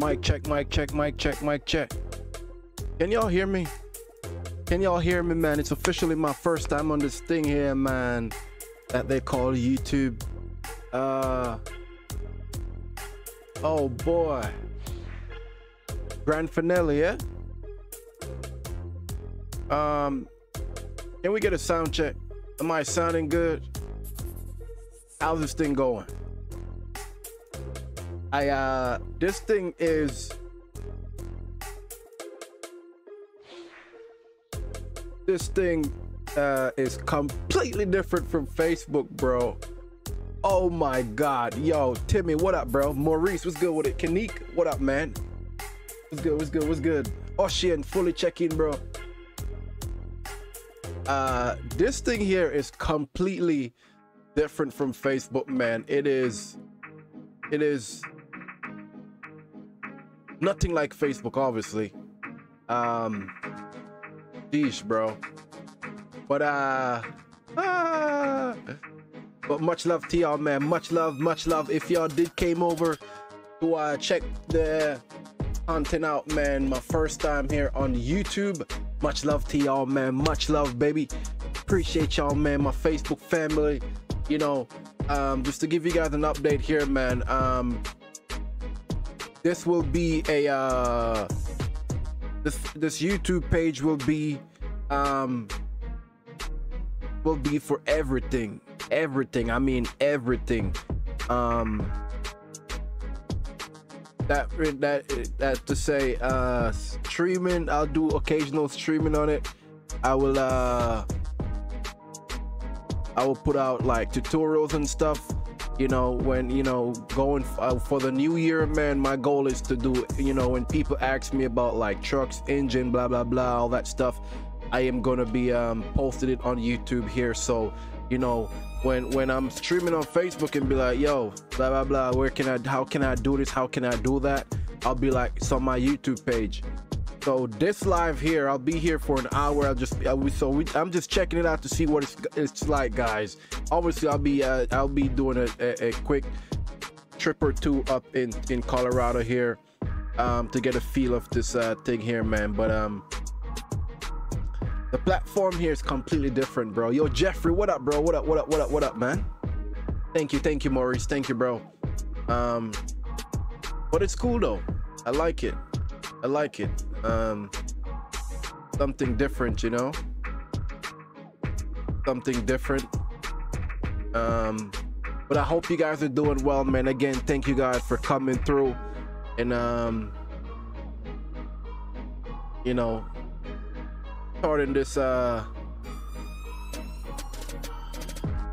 Mic check, mic check, mic check, mic check. Can y'all hear me? Can y'all hear me, man? It's officially my first time on this thing here, man, that they call YouTube. Uh, oh boy. Grand finale, yeah? Um, can we get a sound check? Am I sounding good? How's this thing going? I uh this thing is this thing uh is completely different from Facebook, bro. Oh my god. Yo, Timmy, what up, bro? Maurice, what's good with it? Kanik, what up, man? What's good? What's good? What's good? Ocean, fully check in, bro. Uh this thing here is completely different from Facebook, man. It is it is nothing like Facebook, obviously. Um, geez, bro. But uh, ah, but much love to y'all, man. Much love, much love. If y'all did came over to uh check the content out, man. My first time here on YouTube. Much love to y'all, man. Much love, baby. Appreciate y'all, man. My Facebook family. You know, um, just to give you guys an update here, man. Um, this will be a uh this this youtube page will be um will be for everything everything i mean everything. Um that that that to say uh streaming i'll do occasional streaming on it. I will uh i will put out like tutorials and stuff you know when you know going uh, for the new year man my goal is to do you know when people ask me about like trucks engine blah blah blah all that stuff i am gonna be um posted it on youtube here. So you know when when i'm streaming on facebook and be like yo blah blah blah where can i how can i do this? How can i do that? I'll be like it's on my youtube page so this live here, I'll be here for an hour. I'll just I'll be, so we, I'm just checking it out to see what it's, it's like, guys. Obviously, I'll be uh, I'll be doing a, a, a, quick trip or two up in in Colorado here um, to get a feel of this uh, thing here, man. But um, the platform here is completely different, bro. Yo, Jeffrey, what up, bro? What up? What up? What up? What up, man? Thank you, thank you, Maurice. Thank you, bro. Um, but it's cool though. I like it. I like it. Um something different you know? Something different. Um but i hope you guys are doing well man. Again thank you guys for coming through. And um you know starting this uh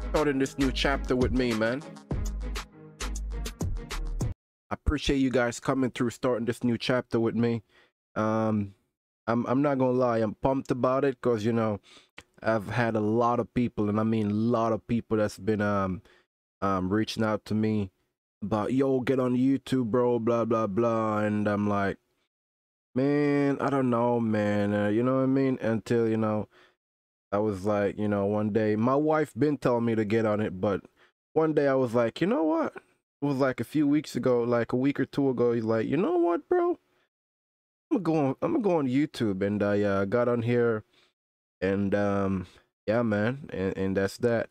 starting this new chapter with me man I appreciate you guys coming through starting this new chapter with me um, I'm I'm not gonna lie, I'm pumped about it because you know I've had a lot of people, and I mean a lot of people that's been um um reaching out to me about yo get on YouTube, bro, blah blah blah, and I'm like, man, I don't know, man, uh, you know what I mean? Until you know, I was like, you know, one day my wife been telling me to get on it, but one day I was like, you know what? It was like a few weeks ago, like a week or two ago. He's like, you know what, bro? I'm gonna go on. I'm gonna go on YouTube, and I uh, got on here, and um, yeah, man, and, and that's that.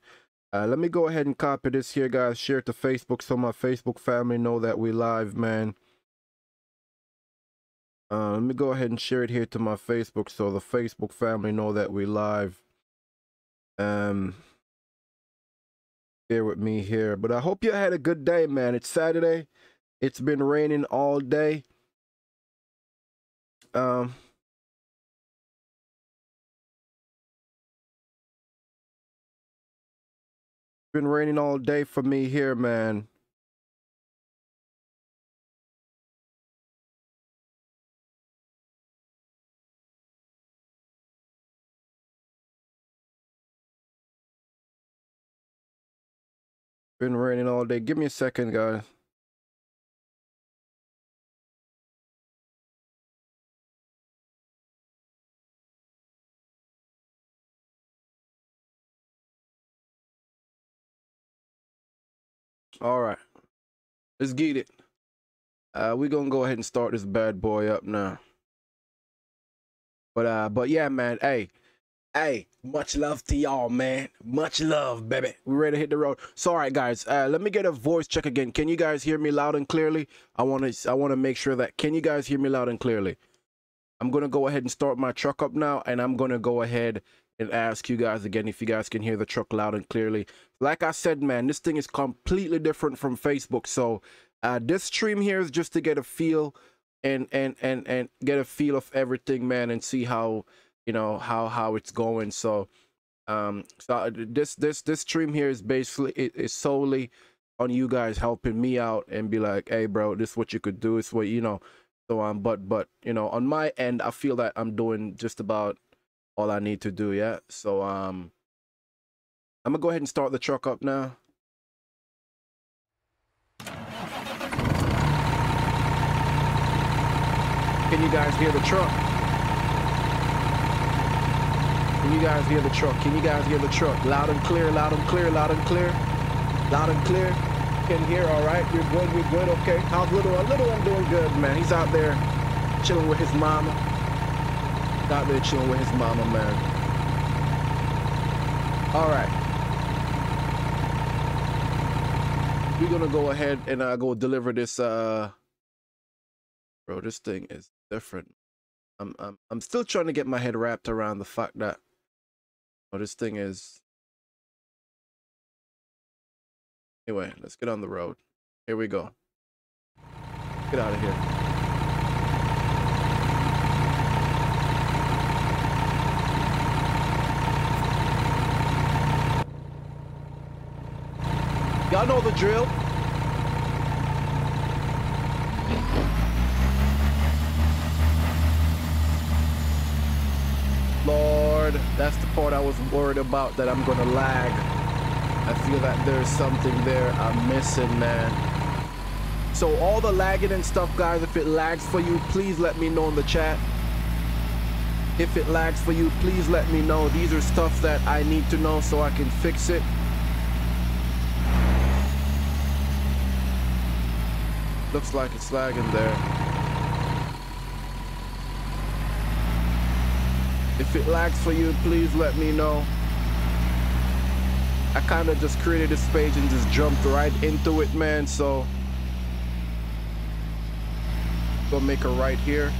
Uh, let me go ahead and copy this here, guys. Share it to Facebook so my Facebook family know that we live, man. Uh, let me go ahead and share it here to my Facebook so the Facebook family know that we live. Um, bear with me here, but I hope you had a good day, man. It's Saturday. It's been raining all day. Um, been raining all day for me here, man. Been raining all day. Give me a second, guys. All right. Let's get it. Uh, we're gonna go ahead and start this bad boy up now. But uh, but yeah, man. Hey, hey, much love to y'all, man. Much love, baby. We're ready to hit the road. So, all right, guys. Uh, let me get a voice check again. Can you guys hear me loud and clearly? I want to I want to make sure that. Can you guys hear me loud and clearly? I'm gonna go ahead and start my truck up now, and I'm gonna go ahead and ask you guys again if you guys can hear the truck loud and clearly. Like I said, man, this thing is completely different from Facebook. So uh, this stream here is just to get a feel and and and and get a feel of everything, man, and see how you know how how it's going. So um, so uh, this this this stream here is basically it is solely on you guys helping me out and be like, hey, bro, this is what you could do. It's what you know. So um, but but you know, on my end, I feel that I'm doing just about all I need to do. Yeah. So um, I'm gonna go ahead and start the truck up now. Can you guys hear the truck? Can you guys hear the truck? Can you guys hear the truck? Loud and clear, loud and clear, loud and clear, loud and clear. Can hear, all right? We're good, we're good, okay. How's little one? Little one doing good, man. He's out there chilling with his mama. Out there chilling with his mama, man. All right. We're gonna go ahead and uh, go deliver this. Uh, bro, this thing is different. I'm I'm I'm still trying to get my head wrapped around the fact that oh this thing is Anyway, let's get on the road. Here we go. Get out of here. Y'all know the drill. That's the part I was worried about that I'm gonna lag. I feel that there's something there I'm missing, man. So all the lagging and stuff, guys, if it lags for you, please let me know in the chat. If it lags for you, please let me know. These are stuff that I need to know so I can fix it. Looks like it's lagging there. If it lags for you, please let me know. I kind of just created this page and just jumped right into it, man. So, go make a right here.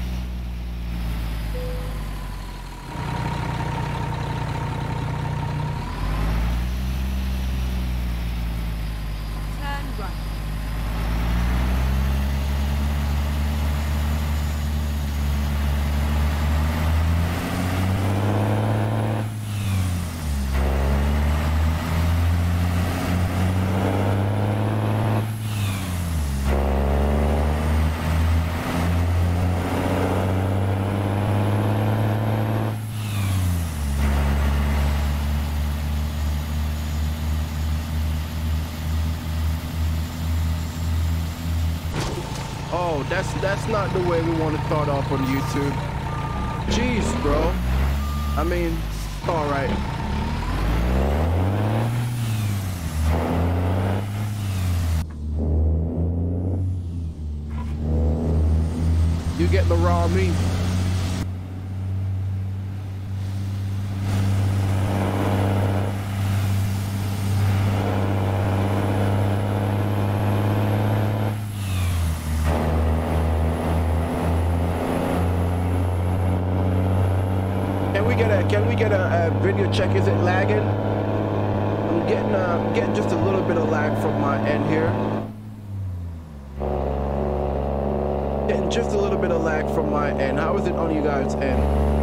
that's that's not the way we want to start off on YouTube. Jeez, bro. I mean, all right. You get the raw meat. Video check. Is it lagging? I'm getting uh, getting just a little bit of lag from my end here. Getting just a little bit of lag from my end. How is it on you guys' end?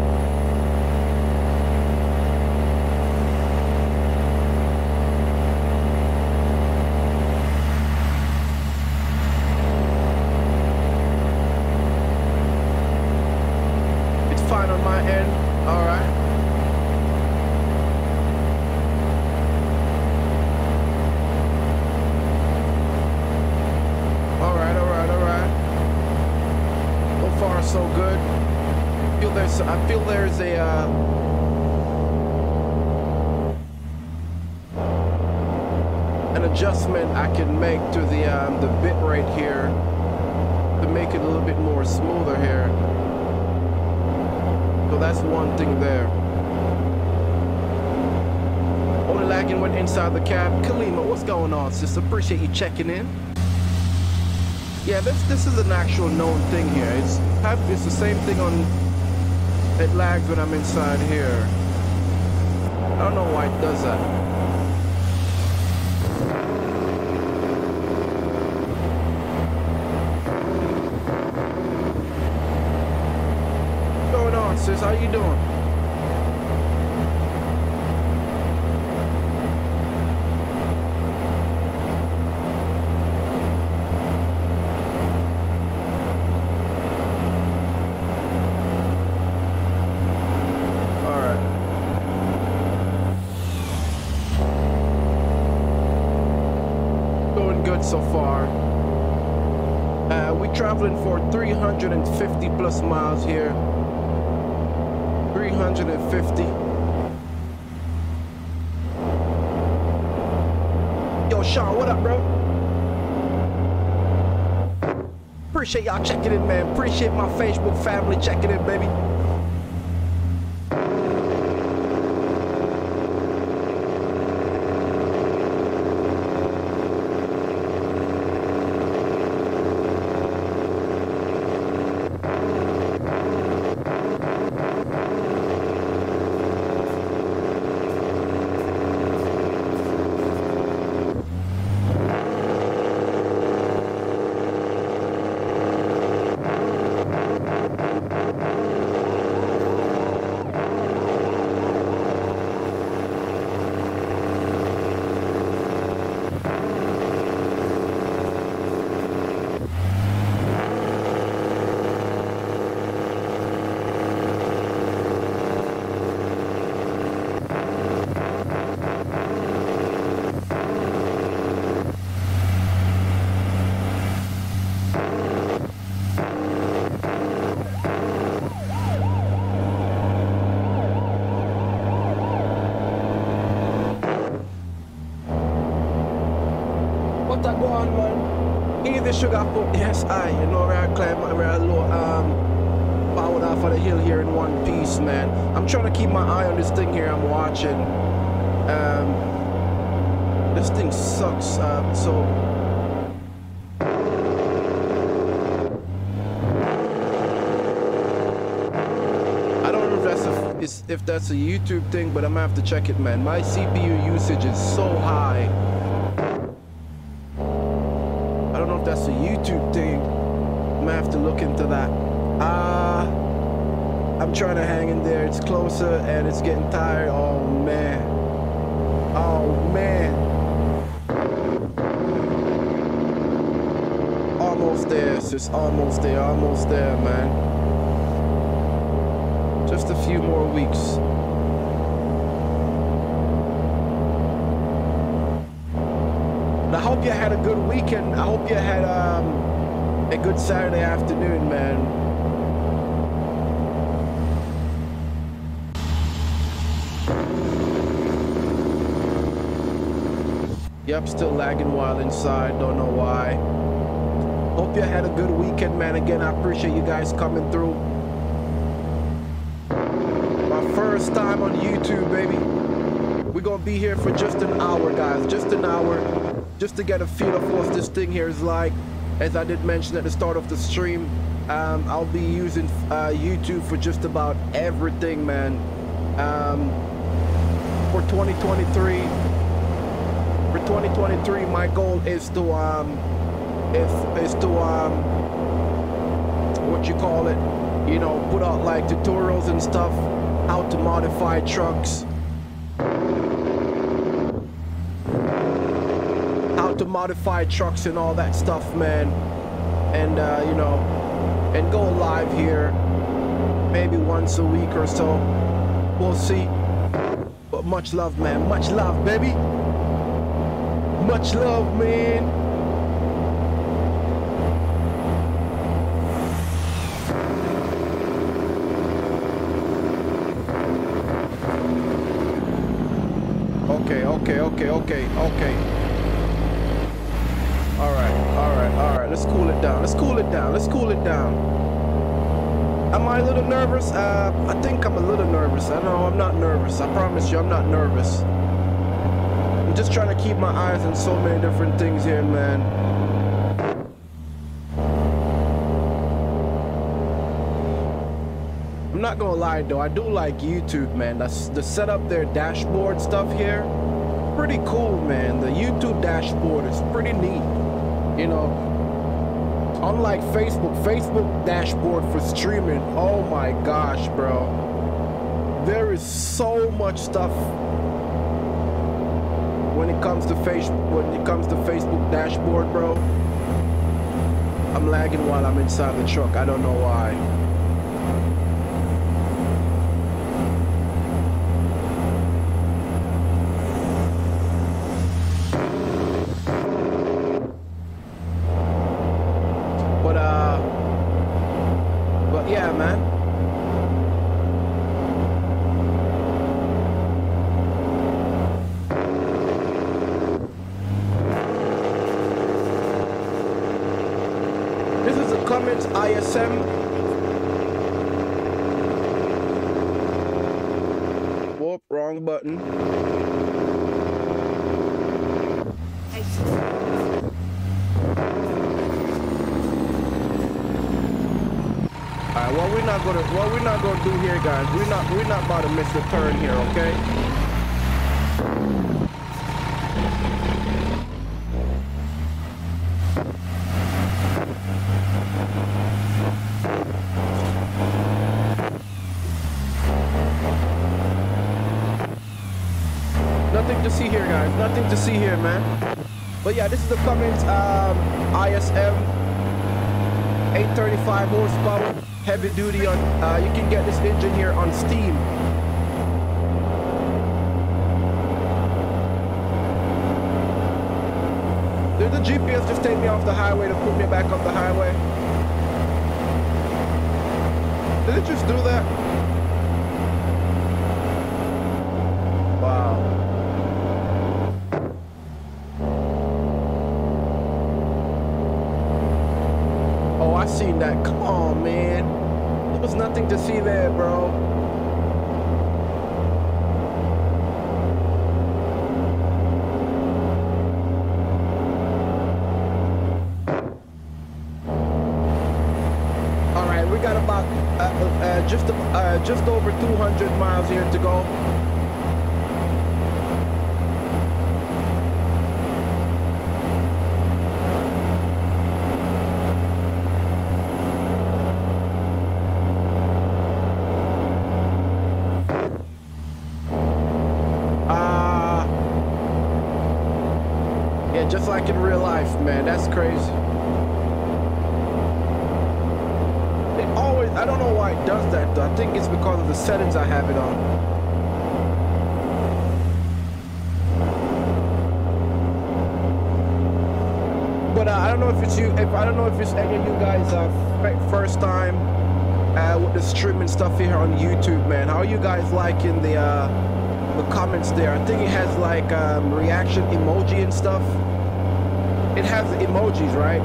adjustment I can make to the um, the bit rate here to make it a little bit more smoother here. So that's one thing there. Only lagging went inside the cab. Kalima, what's going on, sis? Appreciate you checking in. Yeah, this this is an actual known thing here. It's it's the same thing on it lags when I'm inside here. I don't know why it does that. sis. How you doing? so far. Uh, we're traveling for 350 plus miles here. 350. Yo, Sean, what up, bro? Appreciate y'all checking in, man. Appreciate my Facebook family checking in, baby. Sugar yes I you know where I climb where I low um powered off of the hill here in one piece man. I'm trying to keep my eye on this thing here I'm watching. Um this thing sucks um so. I don't know if that's a, if that's a YouTube thing but I'm gonna have to check it man. My CPU usage is so high that's a YouTube thing. I'm gonna have to look into that. Ah, uh, I'm trying to hang in there. It's closer and it's getting tired. Oh man. Oh man. Almost there, just almost there, almost there, man. Just a few more weeks. I hope you had a good weekend. I hope you had um, a good Saturday afternoon, man. Yep, still lagging while inside. Don't know why. Hope you had a good weekend, man. Again, I appreciate you guys coming through. My first time on YouTube, baby. We're gonna be here for just an hour, guys. Just an hour just to get a feel of what this thing here is like. As I did mention at the start of the stream, um, I'll be using uh, YouTube for just about everything, man. Um, for 2023, for 2023, my goal is to um, is is to um, what you call it, you know, put out like tutorials and stuff, how to modify trucks, how to modify trucks and all that stuff, man. And, uh, you know, and go live here maybe once a week or so. We'll see. But much love, man. Much love, baby. Much love, man. Okay, okay, okay, okay, okay. All right, all right, all right. let's cool it down. Let's cool it down. Let's cool it down. Am I a little nervous? Uh, I think I'm a little nervous. I know I'm not nervous. I promise you, I'm not nervous. Just trying to keep my eyes on so many different things here, man. I'm not gonna lie though, I do like YouTube, man. That's the setup their dashboard stuff here. Pretty cool, man. The YouTube dashboard is pretty neat. You know, unlike Facebook, Facebook dashboard for streaming, oh my gosh, bro. There is so much stuff when it comes to Facebook when it comes to Facebook dashboard, bro. I'm lagging while I'm inside the truck. I don't know why. But uh but yeah, man. This is a Cummins ISM. Whoop, wrong button. Alright, what we're not gonna what we're not gonna do here guys, we're not we're not about to miss the turn here, okay? Nothing to see here guys, nothing to see here man. But yeah, this is the Cummins um, ISM 835 horsepower, heavy duty on, uh, you can get this engine here on Steam. Did the GPS just take me off the highway to put me back up the highway? Did it just do that? Wow. Oh, I seen that. Come on, man. There was nothing to see there, bro. All right, we got about uh, uh, uh, just uh, just over 200 miles here to go. Uh, yeah, just like in real life, man. That's crazy. It always, I don't know why it does that though. I think it's because of the settings I have it on. But uh, I don't know if it's you, if I don't know if it's any of you guys uh, first time uh, with the streaming stuff here on YouTube, man. How are you guys liking the uh, the comments there? I think it has like um, reaction emoji and stuff. It has emojis, right?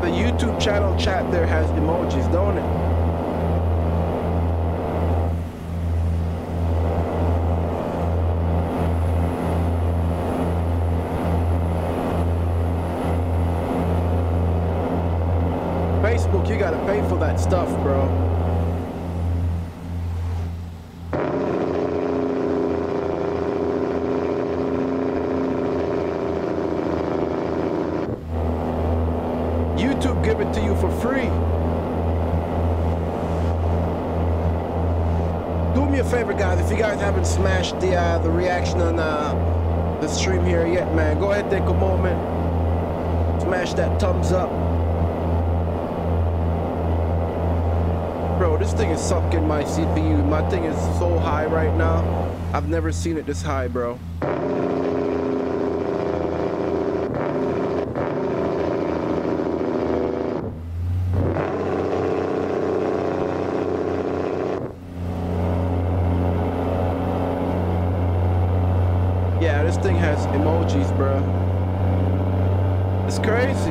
The YouTube channel chat there has emojis, don't it? Facebook, you gotta pay for that stuff, bro. YouTube give it to you for free. Do me a favor, guys. If you guys haven't smashed the uh, the reaction on uh, the stream here yet, man, go ahead, take a moment, smash that thumbs up. Bro, this thing is sucking my CPU. My thing is so high right now. I've never seen it this high, bro. Yeah, this thing has emojis, bro. It's crazy.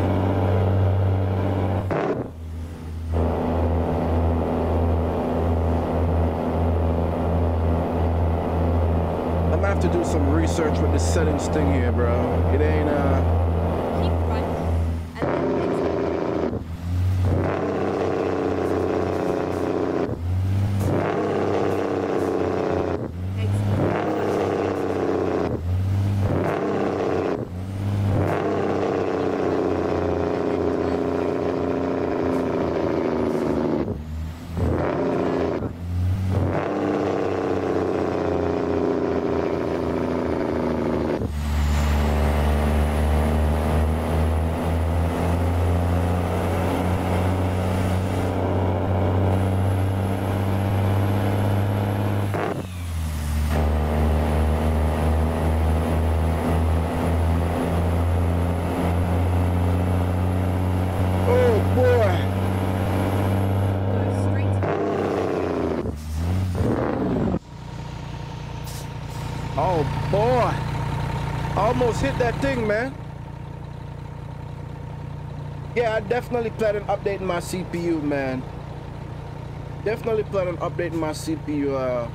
I'm gonna have to do some research with the settings thing here, bro. It ain't, uh... almost hit that thing, man. Yeah, I definitely plan on updating my CPU, man. Definitely plan on updating my CPU. Uh,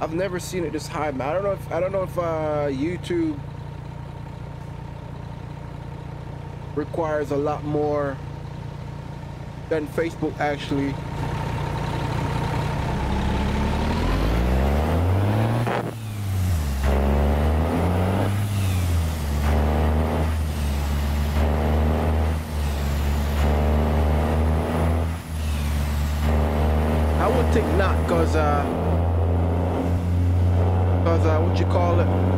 I've never seen it this high, man. I don't know if I don't know if uh, YouTube requires a lot more than Facebook actually. Cause uh, cause uh, what you call it?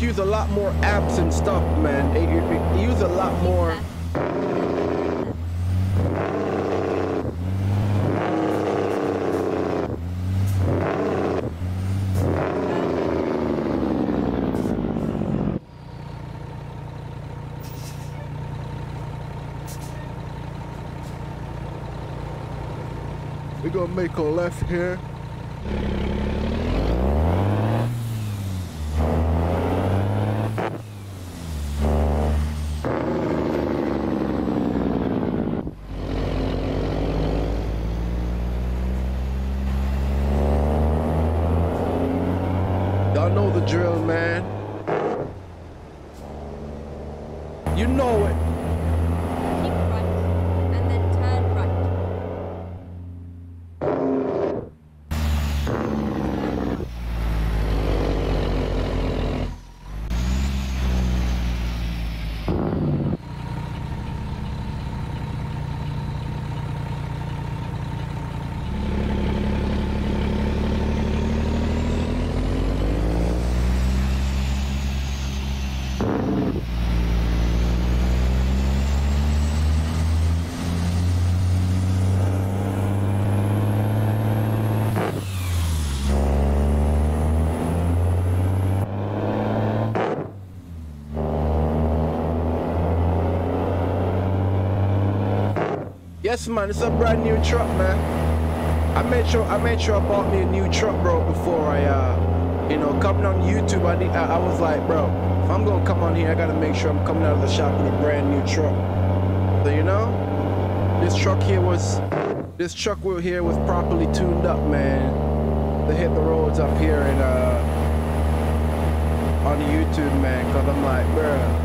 Use a lot more apps and stuff, man. Use a lot more. We're gonna make a left here. Y'all know the drill, man. You know it. Yes, man, it's a brand new truck, man. I made sure I made sure I bought me a new truck, bro, before I, uh, you know, coming on YouTube. I, need, I, I was like, bro, if I'm gonna come on here, I gotta make sure I'm coming out of the shop with a brand new truck. So you know, this truck here was, this truck wheel here was properly tuned up, man, to hit the roads up here and uh, on YouTube, man. Cause I'm like, bro.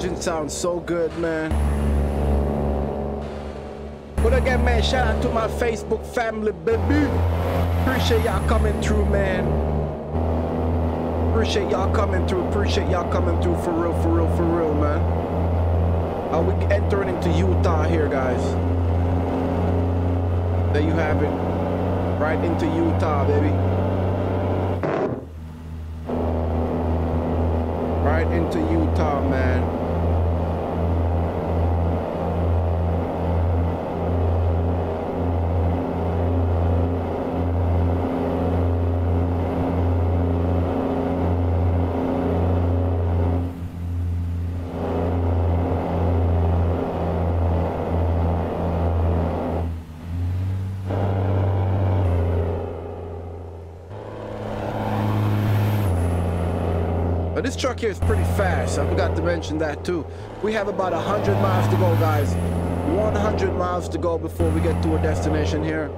Engine sounds so good, man. But again, man, shout out to my Facebook family, baby. Appreciate y'all coming through, man. Appreciate y'all coming through. Appreciate y'all coming through for real, for real, for real, man. Are we entering into Utah here, guys? There you have it. Right into Utah, baby. Right into Utah, man. But this truck here is pretty fast. I forgot to mention that too. We have about 100 miles to go, guys. 100 miles to go before we get to a destination here.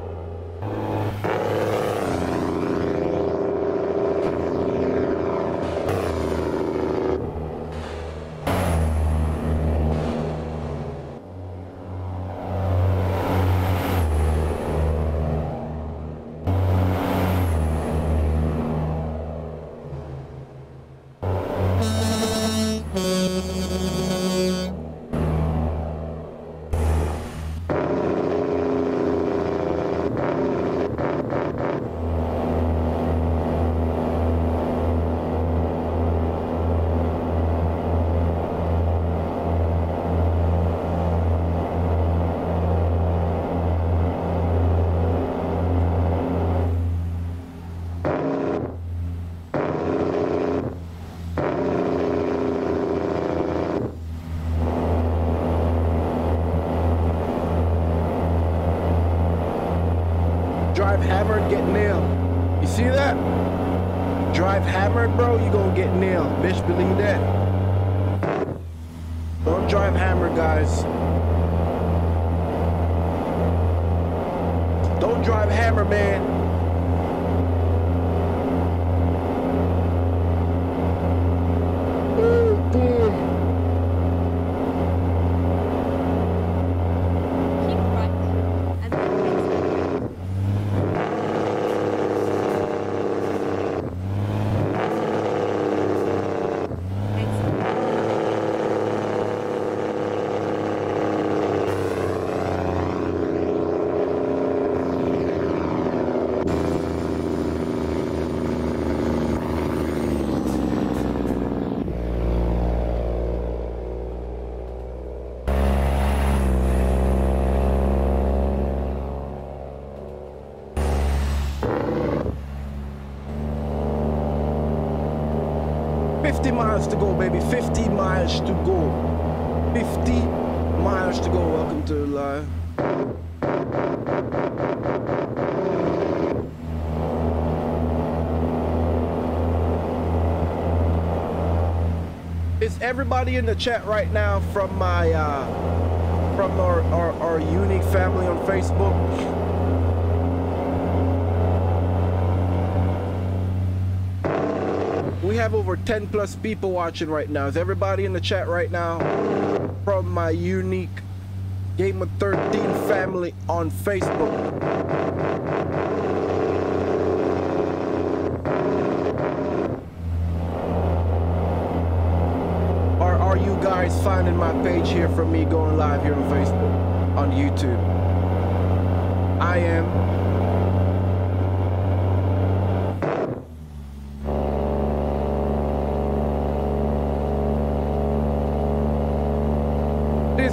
50 miles to go, baby. 50 miles to go. 50 miles to go. Welcome to life. Is everybody in the chat right now from my uh, from our, our, our unique family on Facebook? we have over 10 plus people watching right now. Is everybody in the chat right now from my unique Gamer13 family on Facebook? Or are you guys finding my page here from me going live here on Facebook, on YouTube? I am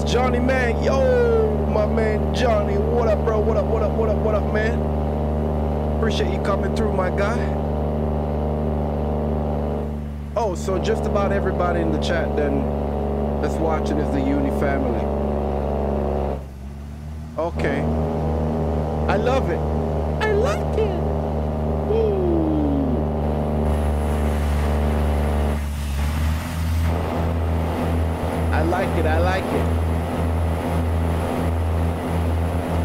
Johnny man. Yo, my man Johnny. What up, bro? What up, what up, what up, what up, man? Appreciate you coming through, my guy. Oh, so just about everybody in the chat then that's watching is the Uni family. Okay. I love it. I like it. Ooh. I like it. I like it.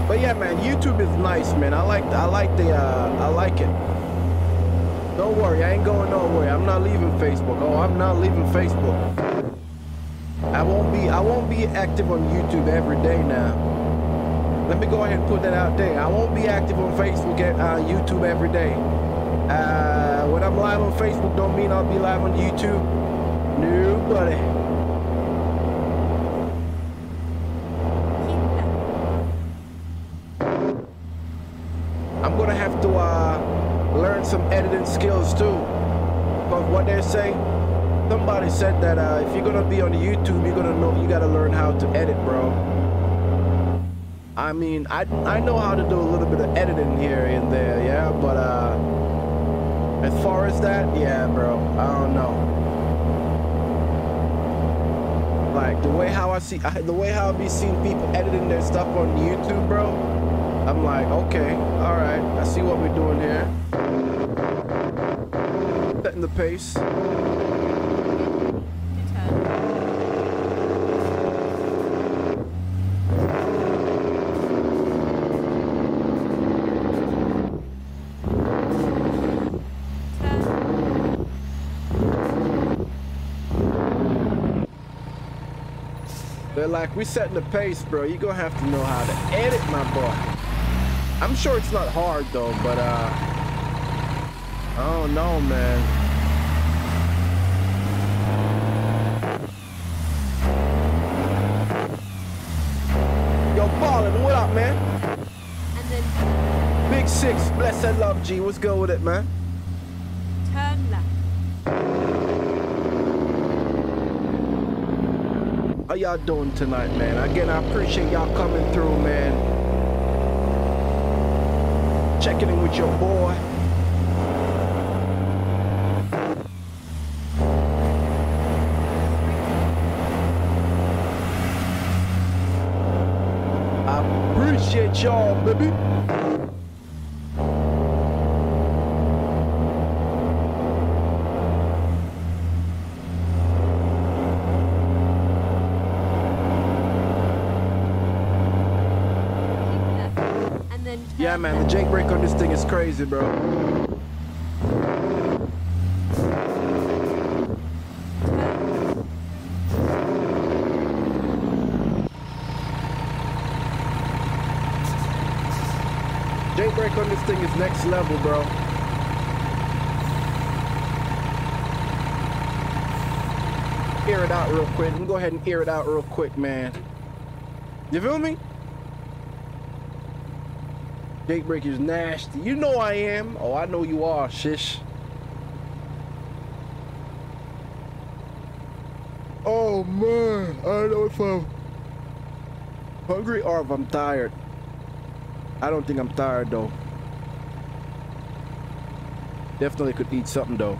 But yeah, man, YouTube is nice, man. I like the, I like the, uh, I like it. Don't worry, I ain't going nowhere. I'm not leaving Facebook. Oh, I'm not leaving Facebook. I won't be I won't be active on YouTube every day now. Let me go ahead and put that out there. I won't be active on Facebook and uh, YouTube every day. Uh, when I'm live on Facebook, don't mean I'll be live on YouTube. No, buddy. I'm gonna have to uh, learn some editing skills too. Because they say, somebody said that uh, if you're gonna be on YouTube, you're gonna know you gotta learn how to edit, bro. I mean, I I know how to do a little bit of editing here and there, yeah, but uh, as far as that, yeah, bro, I don't know. Like the way how I see, the way how I be seeing people editing their stuff on YouTube, bro. I'm like, okay, all right, I see what we're doing here. The pace. They're like, we setting the pace, bro. You're gonna have to know how to edit, my boy. I'm sure it's not hard though, but uh, I don't know, man. Yo, ballin', what up, man? And then Big blessed love, G. What's good with it, man? turn left. How y'all doing tonight, man? Again, I appreciate y'all coming through, man. Checking in with your boy. I appreciate y'all, baby. Keep left. And then turn Yeah, man, the Jake brake on this thing is crazy, bro. Jake brake on this thing is next level, bro. Air it out real quick. Let me go ahead and air it out real quick, man. You feel me? Jake Brake is nasty. You know I am. Oh, I know you are, shish. Oh man, I don't know if I'm hungry or if I'm tired. I don't think I'm tired though. Definitely could eat something though.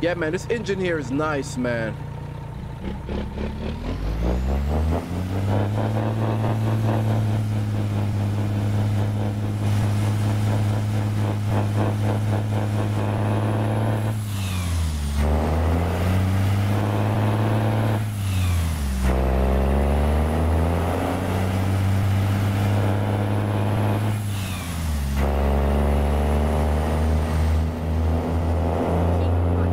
Yeah, man, this engine here is nice, man. keep right.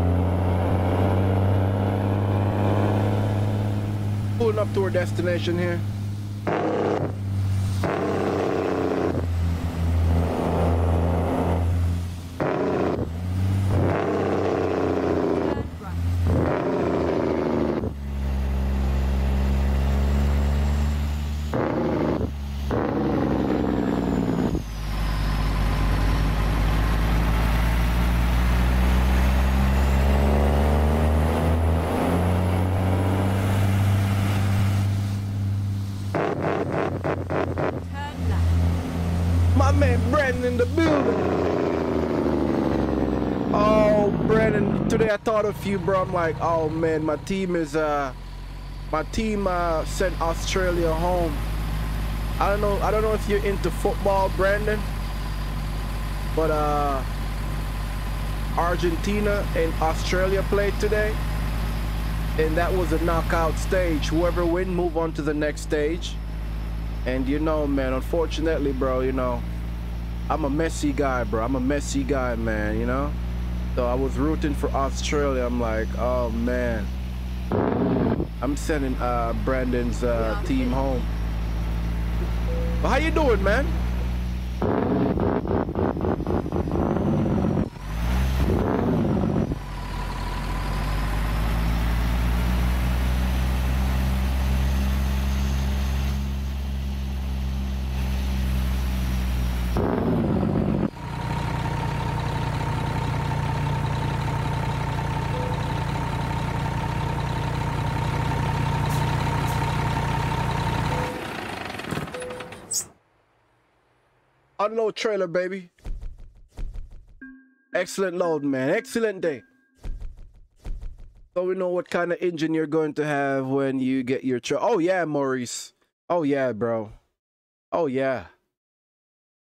Pulling up to our destination here. Turn right. Turn left. My man Brandon in the building. Oh, Thought of you, bro. I'm like, oh man, my team is uh my team uh sent Australia home. I don't know I don't know if you're into football, Brandon. But uh Argentina and Australia played today. And that was a knockout stage. Whoever win move on to the next stage. And you know, man, unfortunately, bro, you know, I'm a Messi guy, bro. I'm a Messi guy, man, you know? So I was rooting for Australia. I'm like, oh man. I'm sending uh, Brandon's uh, team home. How you doing, man? Unload trailer, baby. Excellent load, man. Excellent day. So we know what kind of engine you're going to have when you get your truck. Oh yeah, Maurice. Oh yeah, bro. Oh yeah.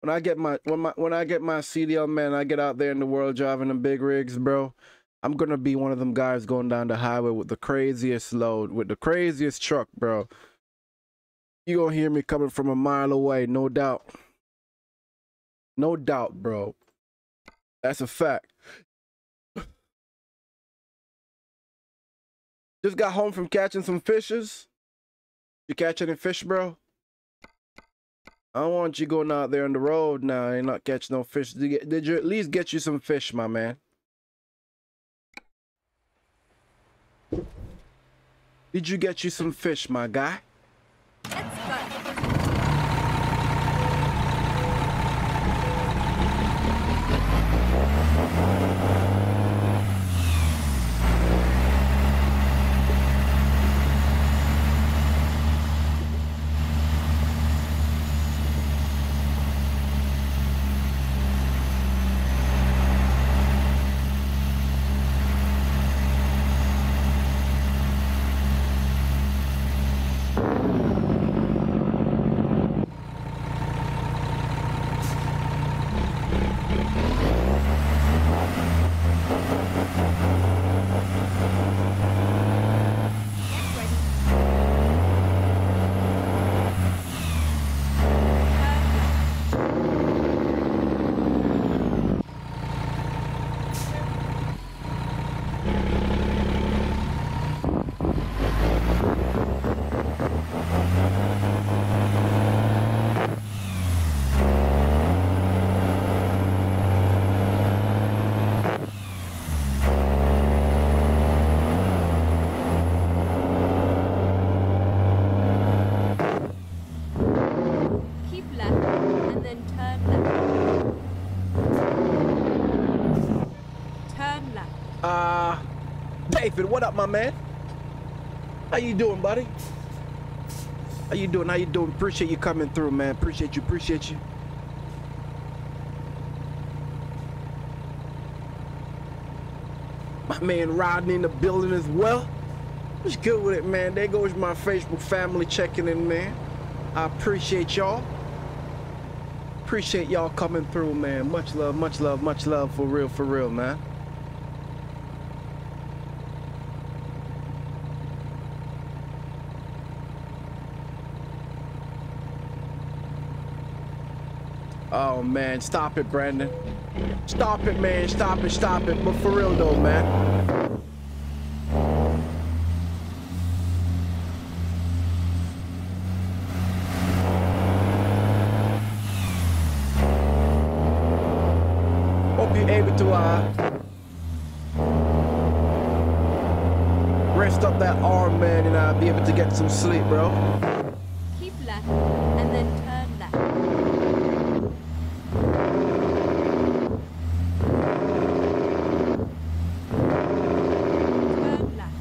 When I get my when my when I get my CDL man, I get out there in the world driving them big rigs, bro. I'm gonna be one of them guys going down the highway with the craziest load, with the craziest truck, bro. You gonna hear me coming from a mile away, no doubt. No doubt, bro. That's a fact. Just got home from catching some fishes. You catch any fish, bro? I don't want you going out there on the road now and not catch no fish. Did you, did you at least get you some fish, my man? Did you get you some fish, my guy? Let's go. Get ready. Turn left. Keep left and then turn left. Turn left. Uh, What up, my man? How you doing, buddy? How you doing? How you doing? Appreciate you coming through, man. Appreciate you. Appreciate you. My man Rodney in the building as well. What's good with it, man? There goes my Facebook family checking in, man. I appreciate y'all. Appreciate y'all coming through, man. Much love, much love, much love for real, for real, man. Oh man, stop it, Brandon. Stop it, man. Stop it, stop it. But for real though, man. Hope you're able to uh rest up that arm, man, and uh, be able to get some sleep, bro. Keep left and then turn left. Turn left.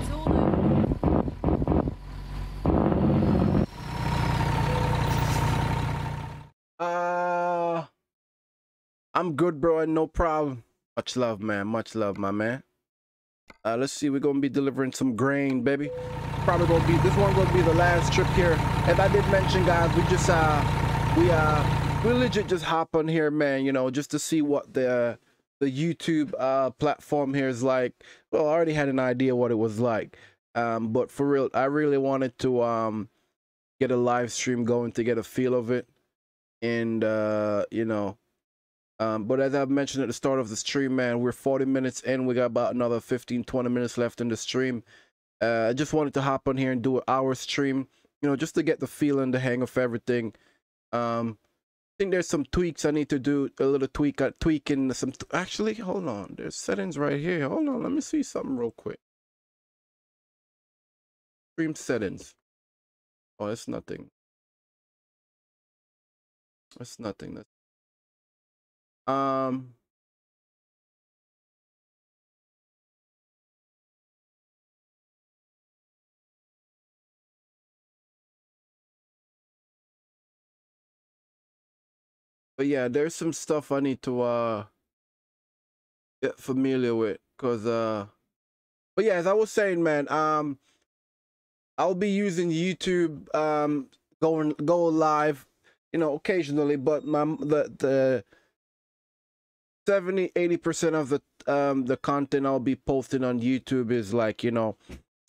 It's all over. Uh, I'm good, bro, and no problem. Much love, man. Much love, my man. Uh, let's see. We're gonna be delivering some grain, baby. probably gonna be this one gonna be the last trip here. As I did mention, guys, we just uh we uh we legit just hop on here, man. You know, just to see what the the YouTube uh platform here is like. Well, I already had an idea what it was like, um, but for real, I really wanted to um get a live stream going to get a feel of it, and uh, you know. Um, but as I've mentioned at the start of the stream, man, we're 40 minutes in. We got about another 15, 20 minutes left in the stream. Uh, I just wanted to hop on here and do an hour stream, you know, just to get the feeling, the hang of everything. Um, I think there's some tweaks I need to do, a little tweak, uh, tweaking some. Actually, hold on, there's settings right here. Hold on, let me see something real quick. Stream settings. Oh, it's nothing. That's nothing. That's um. But yeah, there's some stuff I need to uh get familiar with, cause uh. But yeah, as I was saying, man, um, I'll be using YouTube, um, going go live, you know, occasionally, but my the the 70 80% of the um the content I'll be posting on YouTube is like, you know,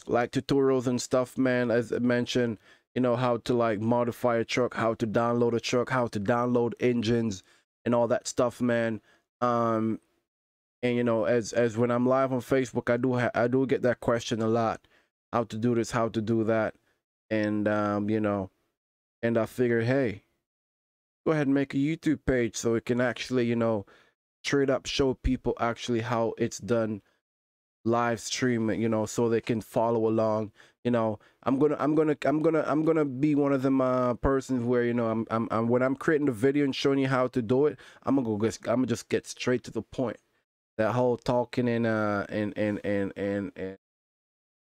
like tutorials and stuff, man, as I mentioned, you know, how to like modify a truck, how to download a truck, how to download engines and all that stuff, man. Um and you know, as as when I'm live on Facebook, I do ha- I do get that question a lot. How to do this, how to do that. And um, you know, and I figured, hey, go ahead and make a YouTube page so it can actually, you know, straight up show people actually how it's done live stream you know so they can follow along you know. I'm gonna i'm gonna i'm gonna i'm gonna be one of them uh persons where you know i'm i'm, I'm when i'm creating the video and showing you how to do it i'm gonna go just i'm gonna just get straight to the point. That whole talking and uh and and and and, and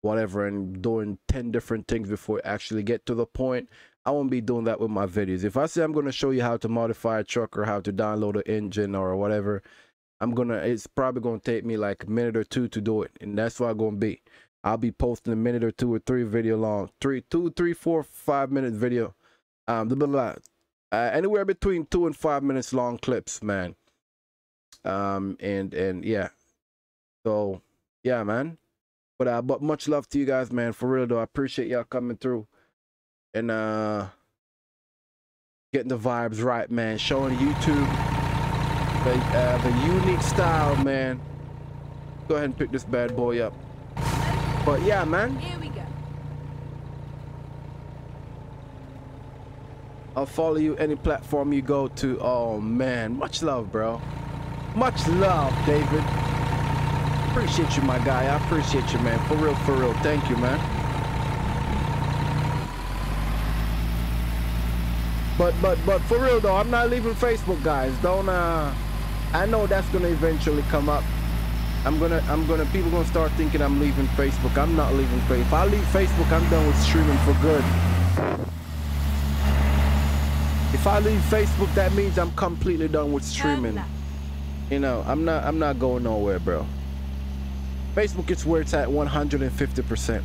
whatever and doing 10 different things before I actually get to the point I won't be doing that with my videos. If I say I'm going to show you how to modify a truck or how to download an engine or whatever, I'm going to, it's probably going to take me like a minute or two to do it. And that's what I'm going to be. I'll be posting a minute or two or three video long, three, two, three, four, five minute video. Um, blah, blah, blah. Uh, anywhere between two and five minutes long clips, man. Um, and, and yeah. So, yeah, man. But, uh, but much love to you guys, man. For real though. I appreciate y'all coming through and uh getting the vibes right, man. Showing YouTube the uh, the unique style, man. Go ahead and pick this bad boy up. But yeah, man. Here we go. I'll follow you any platform you go to. Oh man, much love, bro. Much love, David. Appreciate you, my guy. I appreciate you, man. For real, for real. Thank you, man. But but but for real though, I'm not leaving Facebook, guys. Don't uh I know that's gonna eventually come up. I'm gonna I'm gonna people gonna start thinking I'm leaving Facebook. I'm not leaving Facebook. If I leave Facebook, I'm done with streaming for good. If I leave Facebook, that means I'm completely done with streaming. You know, I'm not I'm not going nowhere, bro. Facebook is where it's at 150%.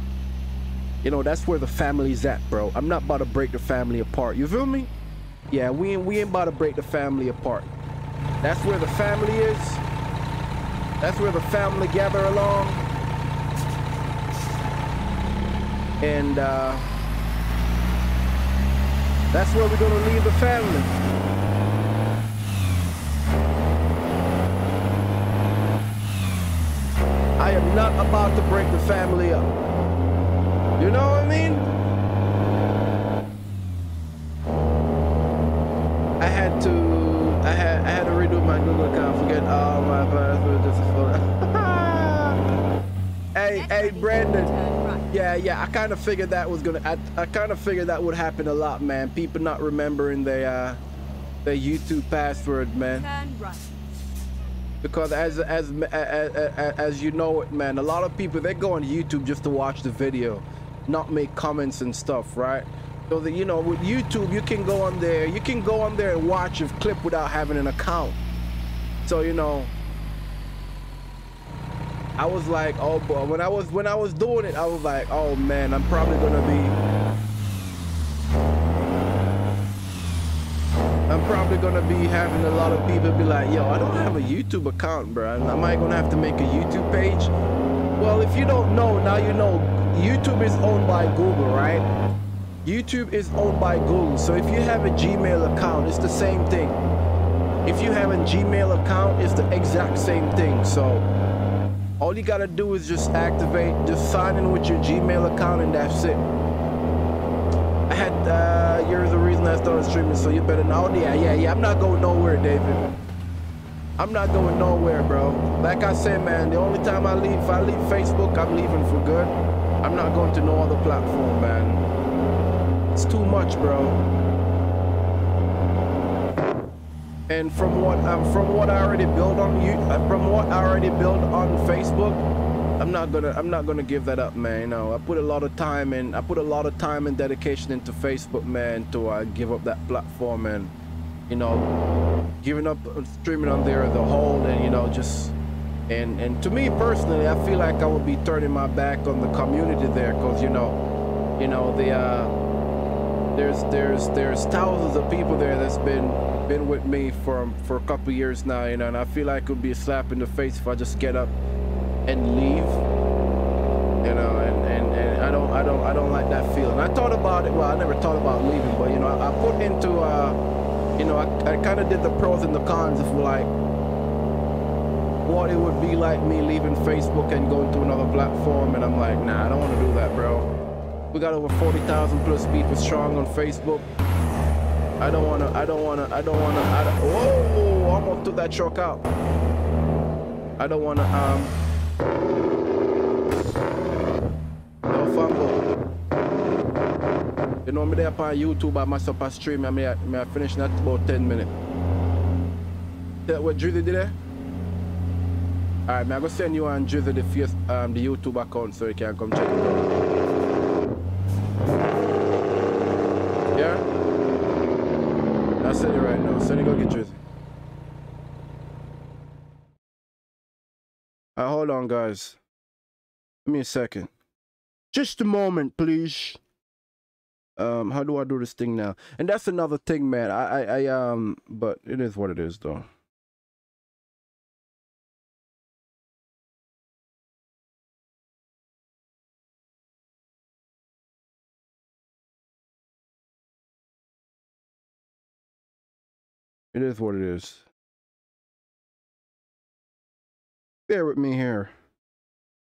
You know, that's where the family's at, bro. I'm not about to break the family apart. You feel me? Yeah, we ain't we ain't about to break the family apart. That's where the family is. That's where the family gather along. And uh that's where we're gonna leave the family. I am not about to break the family up. You know what I mean? My Google account, forget all my passwords just for Hey, hey Brandon. Yeah, yeah, I kind of figured that was gonna. I, I kind of figured that would happen a lot, man. People not remembering their uh, their YouTube password, man. Turn right. Because as as as, as as you know it, man, a lot of people they go on YouTube just to watch the video, not make comments and stuff, right? So that you know, with YouTube, you can go on there, you can go on there and watch a clip without having an account. So you know, I was like, oh boy, when I was when I was doing it, I was like, oh man, I'm probably gonna be I'm probably gonna be having a lot of people be like, yo, I don't have a YouTube account, bro. Am I gonna have to make a YouTube page? Well, if you don't know, now you know. YouTube is owned by Google, right? YouTube is owned by Google. So if you have a Gmail account, it's the same thing. If you have a Gmail account, it's the exact same thing. So all you gotta do is just activate, just sign in with your Gmail account and that's it. I had, uh, you're the reason I started streaming, so you better know. Oh, yeah, yeah, yeah. I'm not going nowhere, David. I'm not going nowhere, bro. Like I said, man, the only time I leave, if I leave Facebook, I'm leaving for good. I'm not going to no other platform, man. It's too much, bro. And from what um, from what I already built on you, uh, from what I already built on Facebook, I'm not gonna I'm not gonna give that up, man. Know, I put a lot of time and I put a lot of time and dedication into Facebook, man, to uh, give up that platform and you know, giving up streaming on there the whole and you know just and and to me personally i feel like i would be turning my back on the community there because you know you know the uh there's there's there's thousands of people there that's been been with me for for a couple years now you know and i feel like it would be a slap in the face if i just get up and leave you know and and, and i don't i don't i don't like that feeling i thought about it well i never thought about leaving but you know i, I put into uh you know i, I kind of did the pros and the cons of like what it would be like me leaving Facebook and going to another platform. And I'm like, nah, I don't want to do that, bro. We got over 40,000 plus people strong on Facebook. I don't want to, I don't want to, I don't want to, I don't, whoa, almost took that truck out. I don't want to, um, no fumble. You know, me there on YouTube, I myself a stream, I may, I may finish that about 10 minutes. That what Drizzy did there? Alright, man, I'm gonna send you on Drizzy the face, um, the YouTube account so you can come check it out. Yeah? Right you go get. Alright, hold on, guys. Give me a second. Just a moment, please. Um, how do I do this thing now? And that's another thing, man. I, I, I um, but it is what it is, though. It is what it is. Bear with me here.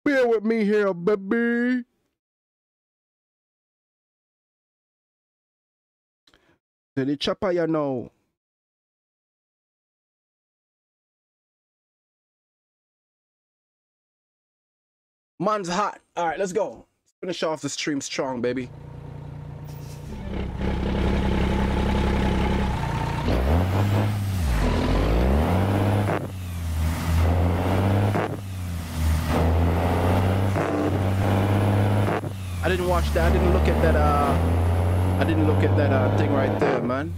Bear with me here, baby. So the chopper, you know. Man's hot. All right, let's go. Finish off the stream strong, baby. Didn't watch that. I didn't look at that. Uh, I didn't look at that uh, thing right there, man.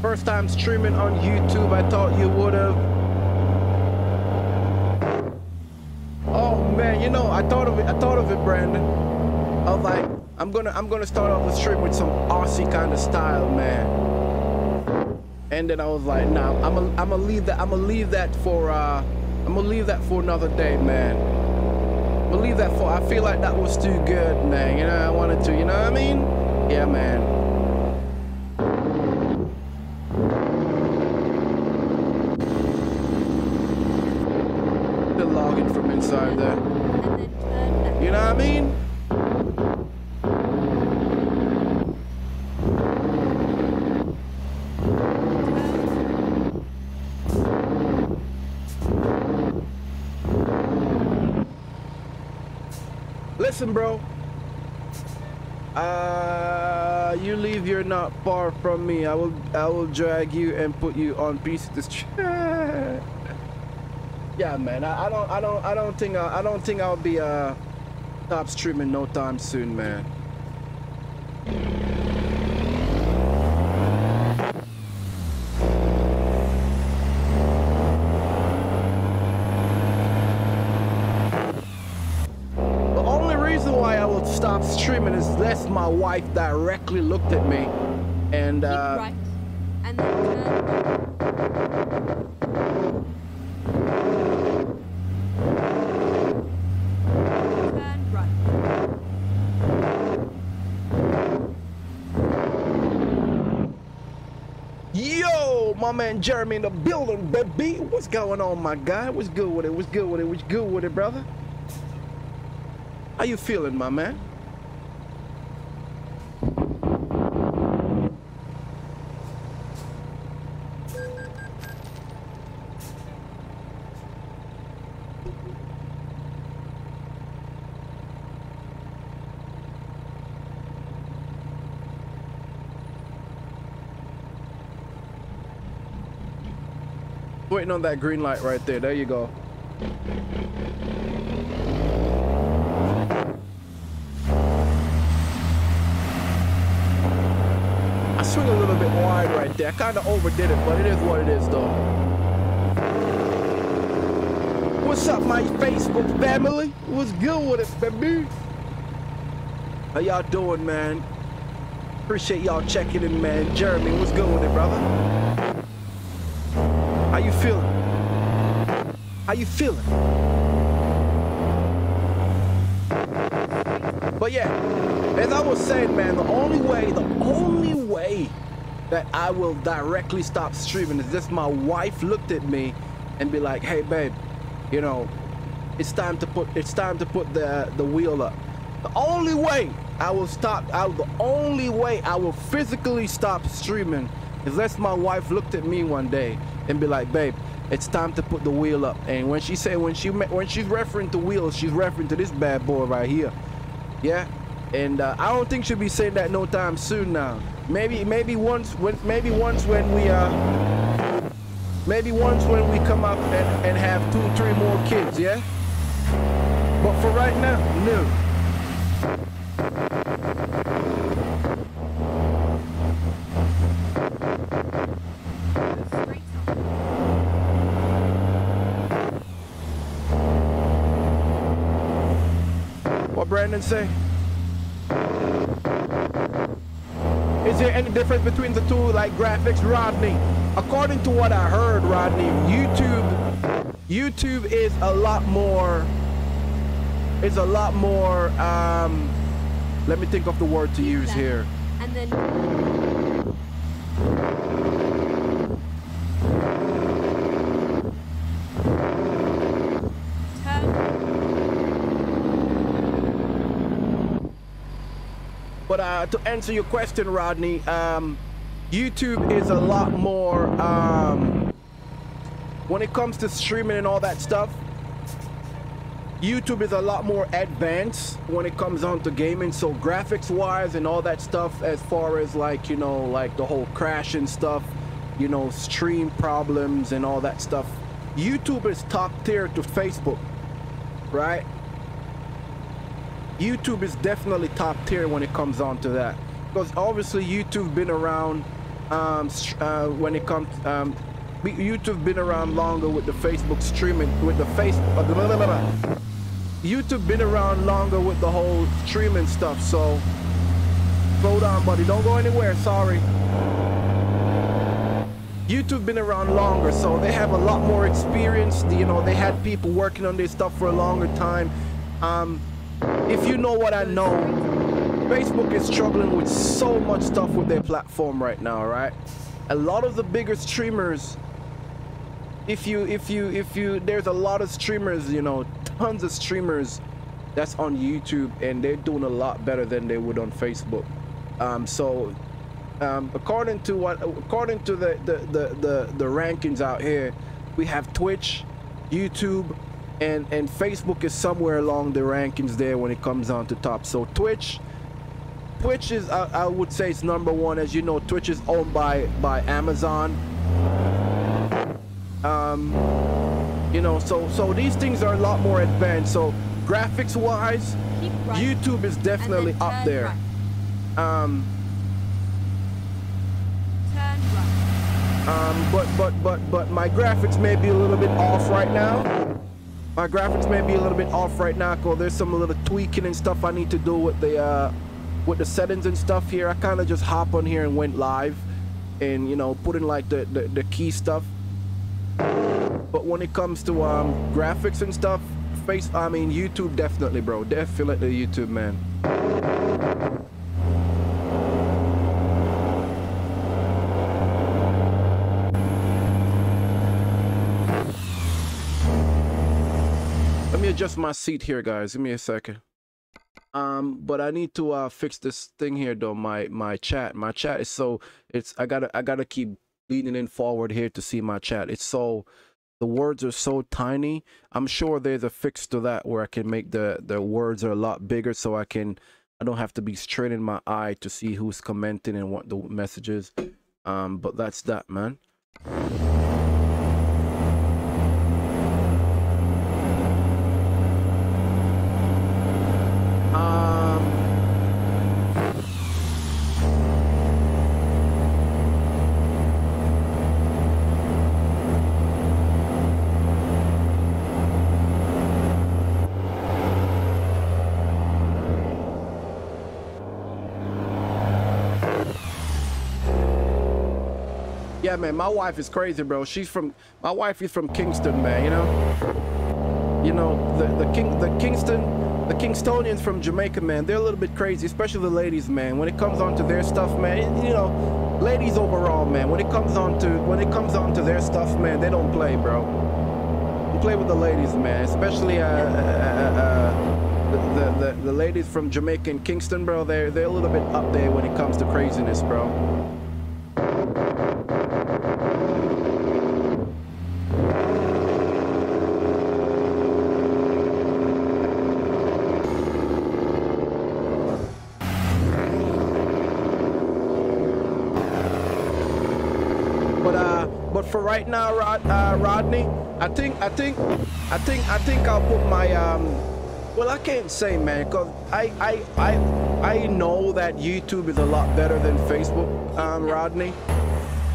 First time streaming on YouTube. I thought you would have. Oh man, you know, I thought of it. I thought of it, Brandon. Was like, I'm gonna I'm gonna start off the stream with some Aussie kind of style, man. And then I was like, nah, I'm gonna I'm gonna leave that I'm gonna leave that for uh I'm gonna leave that for another day, man. I'm gonna leave that for I feel like that was too good, man. You know, I wanted to, you know what I mean? Yeah, man. The logging from inside there. You know what I mean? Listen, bro. Uh, you leave. You're not far from me. I will. I will drag you and put you on pieces. Yeah, man. I, I don't. I don't. I don't think. I, I don't think I'll be uh stop streaming no time soon, man. The only reason why I will stop streaming is unless my wife directly looked at me and uh, right. And then turn. Turn right. Yo, my man Jeremy in the building, baby. What's going on, my guy? What's good with it? What's good with it? What's good with it, brother? How you feeling, my man? Waiting on that green light right there. There you go. I swing a little bit wide right there. I kind of overdid it, but it is what it is, though. What's up, my Facebook family? What's good with it, baby? How y'all doing, man? Appreciate y'all checking in, man. Jeremy, what's good with it, brother? How you feeling? How you feeling? But yeah, as I was saying, man, the only way, the only way that I will directly stop streaming is if my wife looked at me and be like, "Hey, babe, you know, it's time to put it's time to put the the wheel up." The only way I will stop, I, the only way I will physically stop streaming unless my wife looked at me one day and be like, "Babe, it's time to put the wheel up." And when she say when she when she's referring to wheels, she's referring to this bad boy right here. Yeah, and uh, I don't think she'll be saying that no time soon now. Maybe maybe once when maybe once when we uh maybe once when we come up and, and have two three more kids. Yeah. But for right now, no. Straight up. Brandon say? Is there any difference between the two, like graphics, Rodney? According to what I heard, Rodney, YouTube, YouTube is a lot more, is a lot more. Um, let me think of the word to use here. And then uh, to answer your question, Rodney, um, YouTube is a lot more um, when it comes to streaming and all that stuff. YouTube is a lot more advanced when it comes on to gaming. So graphics wise and all that stuff, as far as like you know, like the whole crashing stuff, you know, stream problems and all that stuff. YouTube is top tier to Facebook, right? YouTube is definitely top tier when it comes on to that because obviously YouTube been around um, uh, when it comes um, YouTube been around longer with the Facebook streaming with the face uh, blah, blah, blah. YouTube been around longer with the whole streaming stuff so slow down buddy don't go anywhere sorry YouTube been around longer, so they have a lot more experience. You know, they had people working on this stuff for a longer time. Um, if you know what I know, Facebook is struggling with so much stuff with their platform right now, right? A lot of the bigger streamers, if you, if you, if you, there's a lot of streamers, you know, tons of streamers that's on YouTube, and they're doing a lot better than they would on Facebook. Um, so um, according to what according to the the, the the the rankings out here we have twitch youtube and and facebook is somewhere along the rankings there when it comes on to top so twitch twitch is I, I would say it's number one as you know twitch is owned by by amazon um You know, so so these things are a lot more advanced. So graphics wise, right. YouTube is definitely up there. Right. Um, right. um, but but but but my graphics may be a little bit off right now. My graphics may be a little bit off right now because there's some little tweaking and stuff I need to do with the uh, with the settings and stuff here. I kind of just hop on here and went live, and you know put in like the, the the key stuff. But when it comes to um graphics and stuff, face I mean YouTube definitely, bro, definitely YouTube, man. Adjust my seat here, guys. Give me a second. Um, but I need to uh fix this thing here though. My my chat, my chat is so it's I gotta I gotta keep leaning in forward here to see my chat. It's so the words are so tiny. I'm sure there's a fix to that where I can make the the words are a lot bigger so I can I don't have to be straining my eye to see who's commenting and what the messages. Um, but that's that, man. Yeah, man, my wife is crazy, bro. She's from my wife is from Kingston, man. You know, you know the the King the Kingston the Kingstonians from Jamaica, man. They're a little bit crazy, especially the ladies, man. When it comes on to their stuff, man, you know, ladies overall, man. When it comes on to when it comes on to their stuff, man, they don't play, bro. Don't play with the ladies, man. Especially uh, uh, uh, the, the the the ladies from Jamaica and Kingston, bro. They're they're a little bit up there when it comes to craziness, bro. But uh, but for right now, Rod, uh, Rodney, I think I think I think I think I'll put my um. Well, I can't say, man, cause I I I I know that YouTube is a lot better than Facebook, um, Rodney.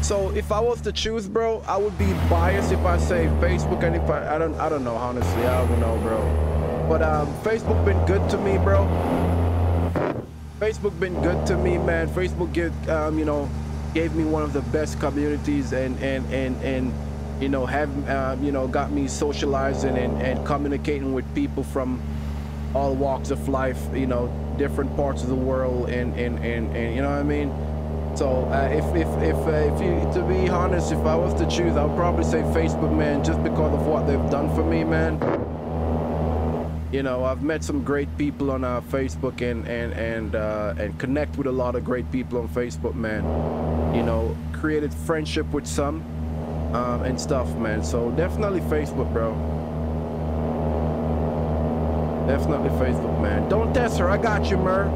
So if I was to choose, bro, I would be biased if I say Facebook, and if I I don't I don't know honestly, I don't know, bro. But um, Facebook been good to me, bro. Facebook been good to me, man. Facebook give, um, you know, gave me one of the best communities and and and and you know have um, you know got me socializing and and communicating with people from all walks of life, you know, different parts of the world, and and and, and you know what I mean. So uh, if if if uh, if you to be honest, if I was to choose, I would probably say Facebook, man, just because of what they've done for me, man. You know, I've met some great people on uh, Facebook and and and uh, and connect with a lot of great people on Facebook, man. You know, created friendship with some um, and stuff, man. So definitely Facebook, bro. Definitely Facebook, man. Don't test her. I got you, Mer.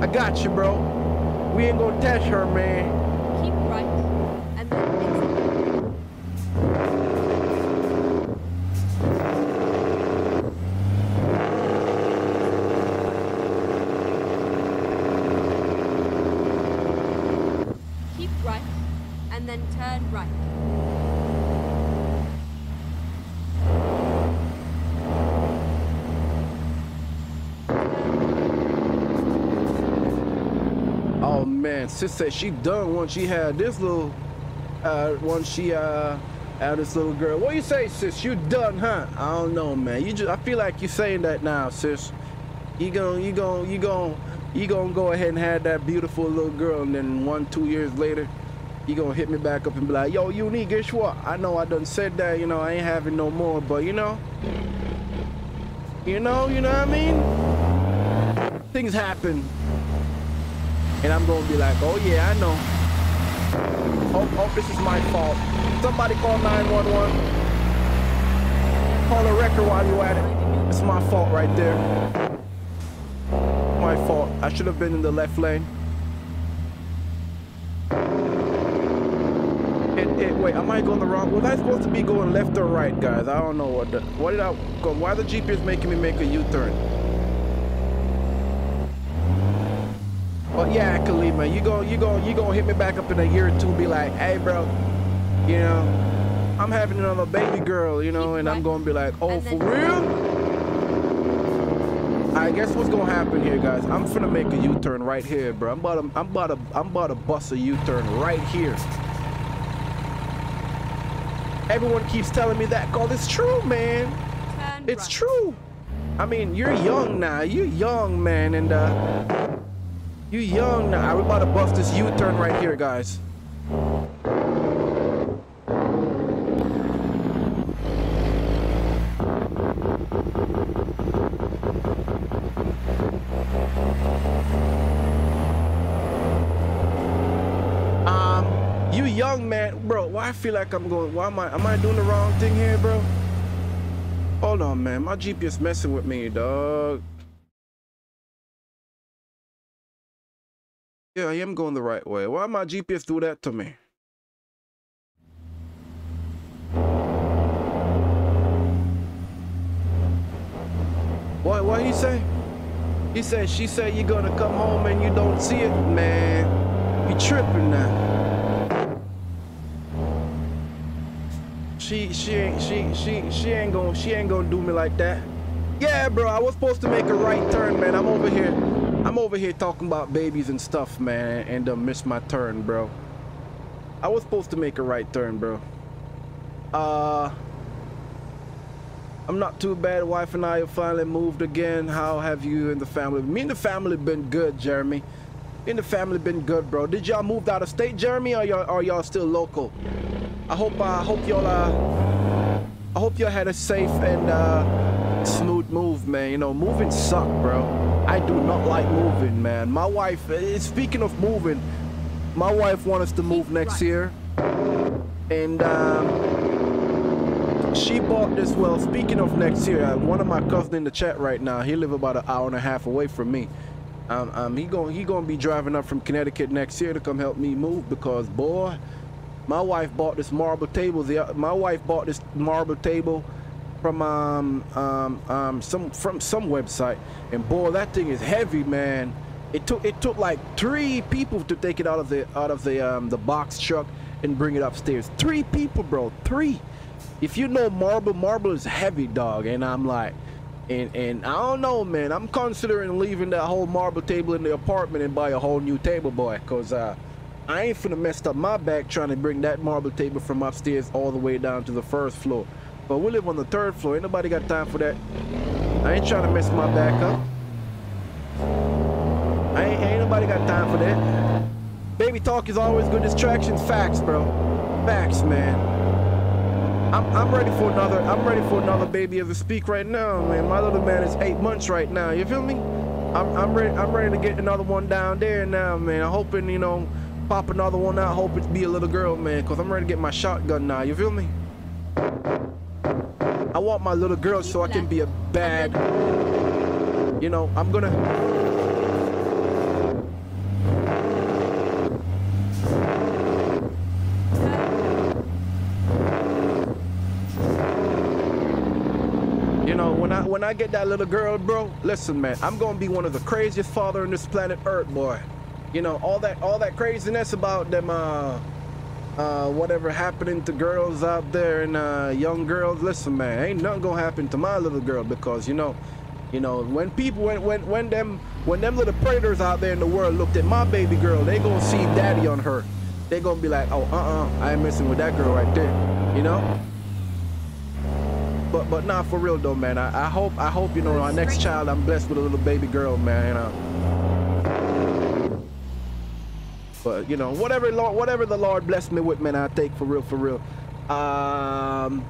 I got you, bro. We ain't gonna test her, man. Keep right. And then exit. Keep right. And then turn right. Sis said she done once she had this little, uh, once she uh had this little girl. What you say, sis? You done, huh? I don't know, man. You just, I feel like you saying that now, sis. You gon' you gon' you gon' you gonna go ahead and have that beautiful little girl, and then one, two years later, you gonna hit me back up and be like, yo, you unique, guess what? I know I done said that, you know, I ain't having no more, but you know, you know, you know what I mean? Things happen. And I'm gonna be like, oh yeah, I know. Oh, oh, this is my fault. Somebody call 911. Call a record while you're at it. It's my fault right there. My fault. I should have been in the left lane. Wait, am I going the wrong? Was I supposed to be going left or right, guys? I don't know what. The, what did I go? Why the GPS making me make a U-turn? But yeah, Kalima, you go, you go, you gonna hit me back up in a year or two, be like, hey, bro, you know, I'm having another baby girl, you know, and I'm gonna be like, oh, for real? I guess what's gonna happen here, guys? I'm finna make a U-turn right here, bro. I'm about to, I'm about to, I'm about to bust a U-turn right here. Everyone keeps telling me that, cause it's true, man. Turn It's right. true. I mean, you're young now. You're young, man, and uh, you young now. We're about to bust this U-turn right here, guys. Um, you young man, bro. Why I feel like I'm going? Why am I? Am I doing the wrong thing here, bro? Hold on, man. My GPS messing with me, dog. Yeah, I am going the right way. Why my GPS do that to me? What? What he say? He said she said you're gonna come home and you don't see it, man. You tripping now. She she ain't she she she ain't gonna she ain't gonna do me like that. Yeah, bro, I was supposed to make a right turn, man. I'm over here. I'm over here talking about babies and stuff, man, and uh, missed my turn, bro. I was supposed to make a right turn, bro. Uh, I'm not too bad. Wife and I have finally moved again. How have you and the family? Me and the family been good, Jeremy. Me and the family been good, bro. Did y'all moved out of state, Jeremy, or y'all are y'all still local? I hope I hope y'all uh I hope y'all had a safe and uh smooth move, man. You know, moving suck, bro. I do not like moving, man. My wife, eh, speaking of moving, my wife wants us to move next year. And um, she bought this, well, speaking of next year, uh, one of my cousins in the chat right now, he live about an hour and a half away from me. Um, um, he going he gonna be driving up from Connecticut next year to come help me move because boy, my wife bought this marble table. The my wife bought this marble table from um um um some from some website, and boy, that thing is heavy, man. It took it took like three people to take it out of the out of the um the box truck and bring it upstairs. Three people, bro. Three. If you know marble, marble is heavy, dog. And I'm like, and and I don't know, man. I'm considering leaving that whole marble table in the apartment and buy a whole new table, boy. Cause uh, I ain't finna mess up my back trying to bring that marble table from upstairs all the way down to the first floor. But we live on the third floor. Ain't nobody got time for that. I ain't trying to mess my back up. I ain't, ain't nobody got time for that. Baby talk is always good distractions. Facts, bro. Facts, man. I'm, I'm ready for another. I'm ready for another baby as we speak right now, man. My little man is eight months right now. You feel me? I'm, I'm ready. I'm ready to get another one down there now, man. I'm hoping, you know, pop another one out. Hope it be a little girl, man, cause I'm ready to get my shotgun now. You feel me? Want my little girl so I can be a bad. You know, I'm gonna. You know, when I when I get that little girl, bro, listen, man, I'm gonna be one of the craziest father on this planet Earth, boy. You know, all that all that craziness about them uh uh whatever happening to girls out there and uh young girls, listen, man, ain't nothing gonna happen to my little girl because you know, you know, when people when when when them when them little predators out there in the world looked at my baby girl, they gonna see daddy on her. They gonna be like, oh, uh-uh, I ain't messing with that girl right there, you know? But but not for real though, man. I, I hope I hope you know my next child I'm blessed with a little baby girl, man. You know. But you know, whatever Lord, whatever the Lord bless me with, man, I take for real, for real. Um,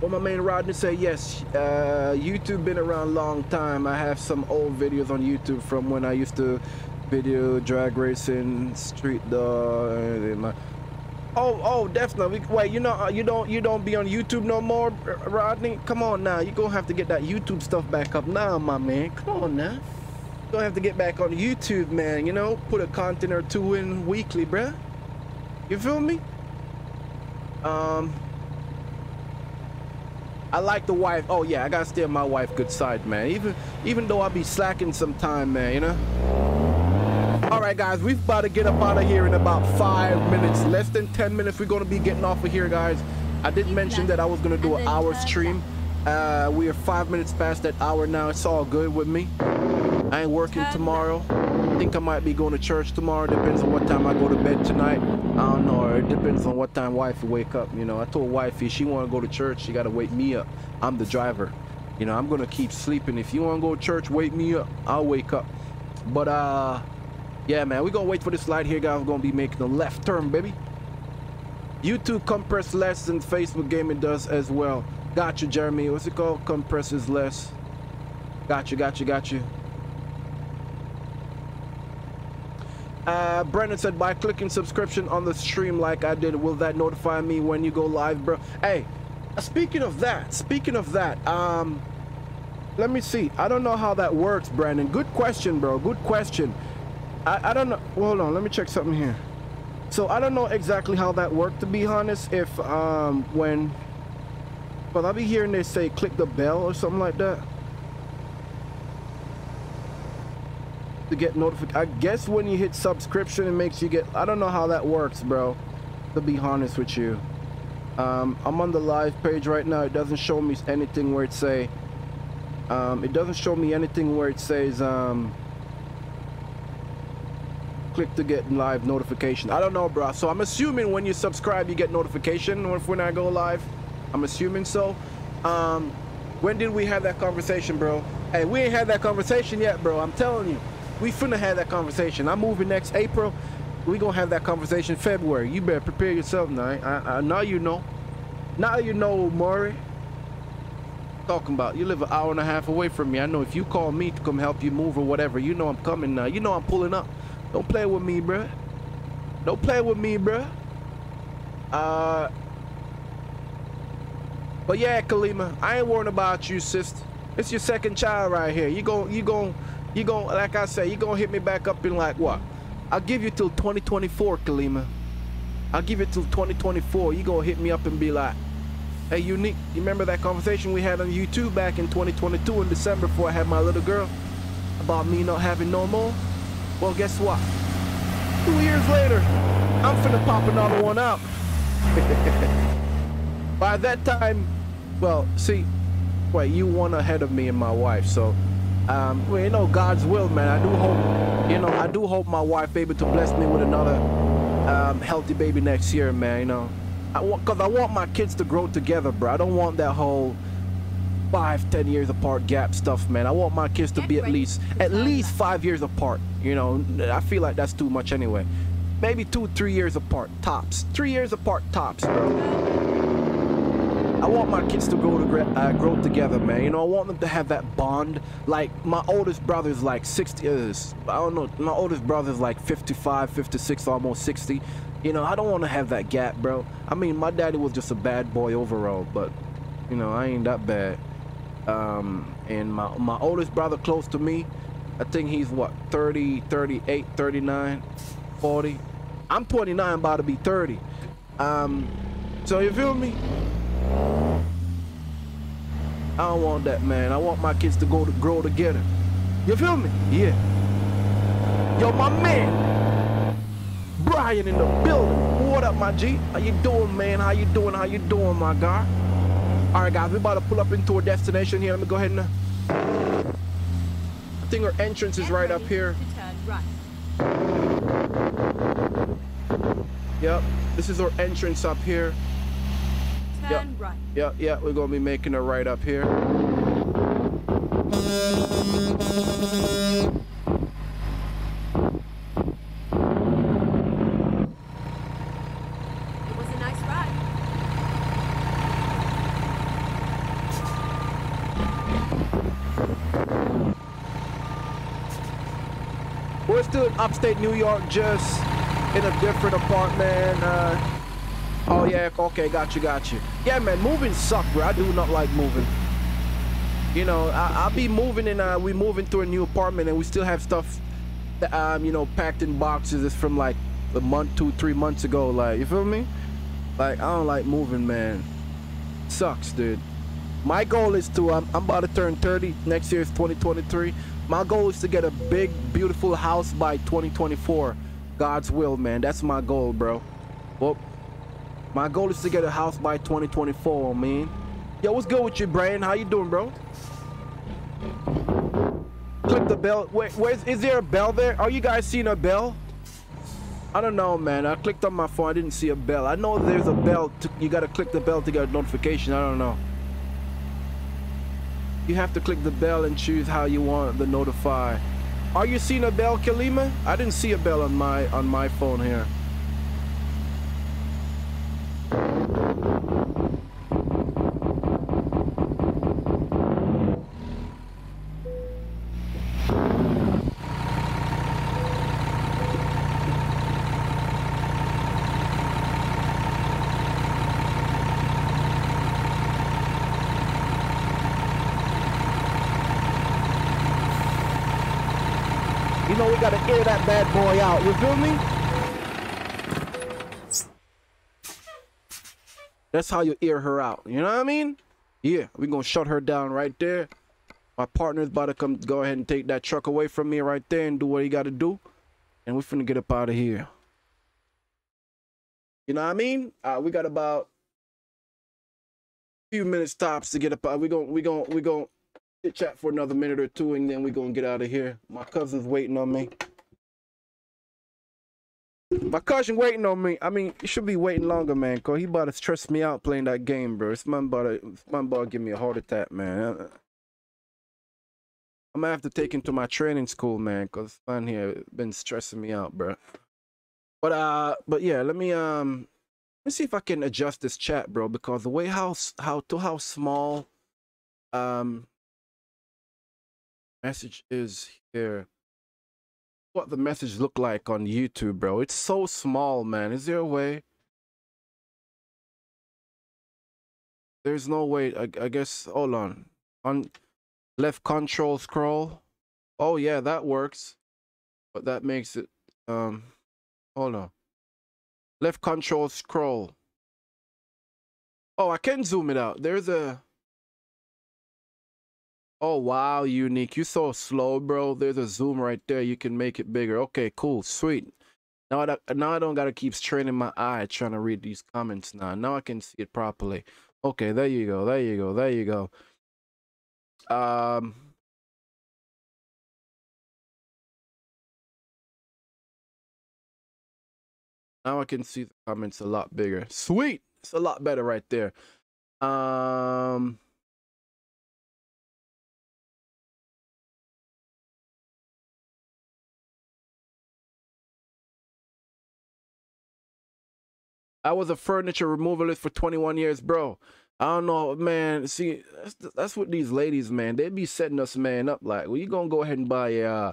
what my man Rodney say, yes, uh, YouTube been around a long time. I have some old videos on YouTube from when I used to video drag racing, street dog, and. Oh, oh, definitely. Wait, you know, uh, you don't, you don't be on YouTube no more, Rodney. Come on now, you gonna have to get that YouTube stuff back up now, my man. Come on now. Gonna have to get back on YouTube, man. You know, put a content or two in weekly, bruh. You feel me? Um, I like the wife. Oh yeah, I gotta stay on my wife good side, man. Even even though I be slacking sometime, man, you know. All right, guys, we've about to get up out of here in about five minutes, less than ten minutes. We're gonna be getting off of here, guys. I didn't mention that I was gonna do an hour stream. Uh, we are five minutes past that hour now. It's all good with me. I ain't working tomorrow. I think I might be going to church tomorrow. Depends on what time I go to bed tonight. I don't know. It depends on what time wifey wake up. You know, I told wifey she want to go to church, she got to wake me up. I'm the driver. You know, I'm going to keep sleeping. If you want to go to church, wake me up. I'll wake up. But, uh, yeah, man, we going to wait for this light here, guys. We're going to be making a left turn, baby. YouTube compress less than Facebook gaming does as well. Got you, Jeremy. What's it called? Compresses less. Got you, got you, got you. Uh, Brennan said, by clicking subscription on the stream like I did, will that notify me when you go live, bro? Hey, speaking of that, speaking of that, um, let me see. I don't know how that works, Brandon. Good question, bro. Good question. I, I don't know. Well, hold on. Let me check something here. So I don't know exactly how that worked, to be honest. If, um, when, but I'll be hearing they say click the bell or something like that. To get notification. I guess when you hit subscription, it makes you get. I don't know how that works, bro. To be honest with you, um, I'm on the live page right now. It doesn't show me anything where it say. Um, it doesn't show me anything where it says um, click to get live notification. I don't know, bro. So I'm assuming when you subscribe, you get notification when I go live. I'm assuming so. Um, when did we have that conversation, bro? Hey, we ain't had that conversation yet, bro. I'm telling you. We finna have that conversation. I'm moving next April. We gonna have that conversation February. You better prepare yourself now. I, I, now you know. Now you know, Maury. Talking about you live an hour and a half away from me. I know if you call me to come help you move or whatever, you know I'm coming now. You know I'm pulling up. Don't play with me, bruh. Don't play with me, bruh. Uh. But yeah, Kalima, I ain't worrying about you, sister. It's your second child right here. You gon' you gon' you going like I say, you gonna hit me back up in like what? I'll give you till 2024, Kalima. I'll give you till 2024. You gonna hit me up and be like, hey, Unique, you remember that conversation we had on YouTube back in 2022 in December before I had my little girl about me not having no more? Well, guess what? Two years later, I'm finna pop another one out. By that time, well, see, wait, you one ahead of me and my wife, so um, well, you know, God's will, man. I do hope, you know, I do hope my wife able to bless me with another um, healthy baby next year, man. You know, I want, cause I want my kids to grow together, bro. I don't want that whole five, ten years apart gap stuff, man. I want my kids to be at least, at least five years apart. You know, I feel like that's too much anyway. Maybe two, three years apart, tops. Three years apart, tops, bro. I want my kids to grow to uh, grow together, man. You know, I want them to have that bond. Like my oldest brother's like 60 is I don't know. My oldest brother's like 55, 56, almost 60. You know, I don't want to have that gap, bro. I mean, my daddy was just a bad boy overall, but you know, I ain't that bad. Um, and my my oldest brother close to me, I think he's what 30, 38, 39, 40. I'm 29, about to be 30. Um, so you feel me? I don't want that, man. I want my kids to go to grow together. You feel me? Yeah. Yo, my man. Brian in the building. What up, my G? How you doing, man? How you doing? How you doing, my guy? All right, guys, we're about to pull up into our destination here. Let me go ahead and... Uh, I think our entrance is right up here. Yep, this is our entrance up here. Yep. right. Yeah, yeah, we're gonna be making a right up here. It was a nice ride. We're still in upstate New York, just in a different apartment. Uh, Oh yeah, okay, got you, got you. Yeah, man, moving suck, bro. I do not like moving. You know, I, will be moving and uh, we moving to a new apartment and we still have stuff um, you know, packed in boxes. It's from like a month, two, three months ago. Like, you feel me? Like I don't like moving, man. Sucks, dude. My goal is to. I'm, I'm about to turn 30. Next year is 2023. My goal is to get a big, beautiful house by 2024. God's will, man. That's my goal, bro. Well, my goal is to get a house by 2024, man. Yo, what's good with you, Brian? How you doing, bro? Click the bell. Wait, where's is there a bell there? Are you guys seeing a bell? I don't know, man. I clicked on my phone. I didn't see a bell. I know there's a bell. To, you gotta click the bell to get a notification. I don't know. You have to click the bell and choose how you want the notify. Are you seeing a bell, Kalima? I didn't see a bell on my on my phone here. You know we gotta air that bad boy You feel me? That's how you air her out. You know what I mean? Yeah, we gonna shut her down right there. My partner's about to come go ahead and take that truck away from me right there and do what he gotta do. And we finna get up out of here. You know what I mean? Uh, we got about a few minutes tops to get up out. We gon' we gon' we gon' chit chat for another minute or two and then we gonna get out of here. My cousin's waiting on me. My cousin waiting on me. I mean, he should be waiting longer, man, cause he about to stress me out playing that game, bro. This man about to, this about to give me a heart attack, man. I'm gonna have to take him to my training school, man, cause man here been stressing me out, bro. But uh, but yeah, let me um, let me see if I can adjust this chat, bro, because the way how how to how small um message is here. What the message look like on YouTube, bro? It's so small, man. Is there a way? There's no way. I, I guess. Hold on. On left control scroll. Oh yeah, that works. But that makes it. Um. Hold on. Left control scroll. Oh, I can zoom it out. There's a. Oh wow, unique. You so slow, bro. There's a zoom right there. You can make it bigger. Okay, cool, sweet. Now I now I don't gotta keep straining my eye trying to read these comments now. Now I can see it properly. Okay, there you go. There you go. There you go. Um. Now I can see the comments a lot bigger. Sweet. It's a lot better right there. Um. I was a furniture removalist for 21 years, bro. I don't know, man. See, that's, that's what these ladies, man. They be setting us, man, up like, well, you gonna go ahead and buy a, uh,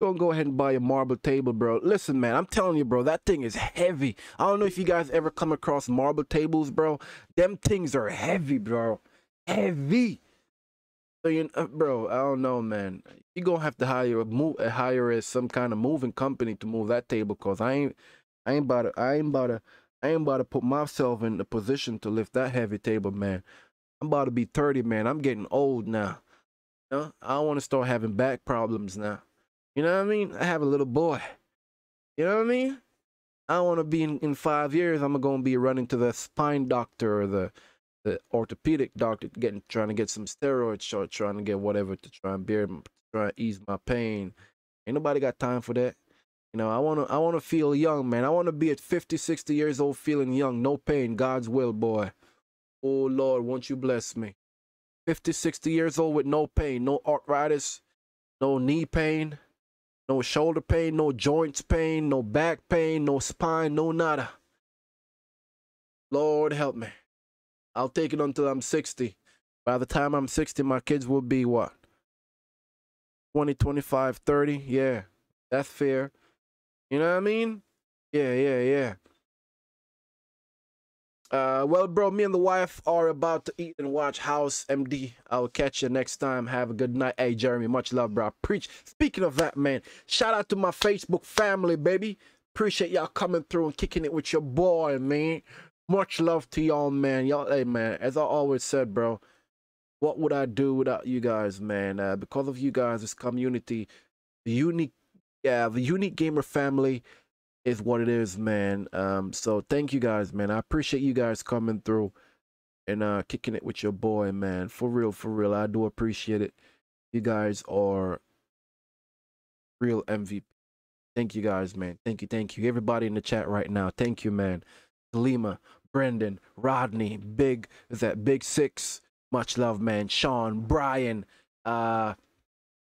gonna go ahead and buy a marble table, bro. Listen, man, I'm telling you, bro, that thing is heavy. I don't know if you guys ever come across marble tables, bro. Them things are heavy, bro. Heavy. So you, uh, bro, I don't know, man. You gonna have to hire a move, uh, hire some kind of moving company to move that table, cause I ain't, I ain't about to, I ain't about to, I ain't about to put myself in the position to lift that heavy table, man. I'm about to be 30, man. I'm getting old now. You know? I want to start having back problems now. You know what I mean? I have a little boy. You know what I mean? I want to be in, in five years. I'm gonna be running to the spine doctor or the the orthopedic doctor, getting trying to get some steroids or trying to get whatever to try and bear, try and ease my pain. Ain't nobody got time for that. You know, I want to I want to feel young, man. I want to be at 50, 60 years old feeling young, no pain, God's will, boy. Oh Lord, won't you bless me? 50, 60 years old with no pain, no arthritis, no knee pain, no shoulder pain, no joints pain, no back pain, no spine, no nada. Lord help me. I'll take it until I'm 60. By the time I'm 60, my kids will be what? 20, 25, 30? Yeah, that's fair. You know what I mean? Yeah, yeah, yeah. Uh, well, bro, me and the wife are about to eat and watch House MD. I'll catch you next time. Have a good night. Hey, Jeremy, much love, bro. Preach. Speaking of that, man, shout out to my Facebook family, baby. Appreciate y'all coming through and kicking it with your boy, man. Much love to y'all, man. Y'all, hey, man. As I always said, bro, what would I do without you guys, man? Uh, because of you guys, this community, the unique, yeah, the unique gamer family is what it is, man. Um, so thank you guys, man. I appreciate you guys coming through and uh kicking it with your boy, man. For real, for real. I do appreciate it. You guys are real MVP. Thank you guys, man. Thank you, thank you. Everybody in the chat right now. Thank you, man. Lima, Brendan, Rodney, Big, is that Big Six? Much love, man. Sean, Brian, uh,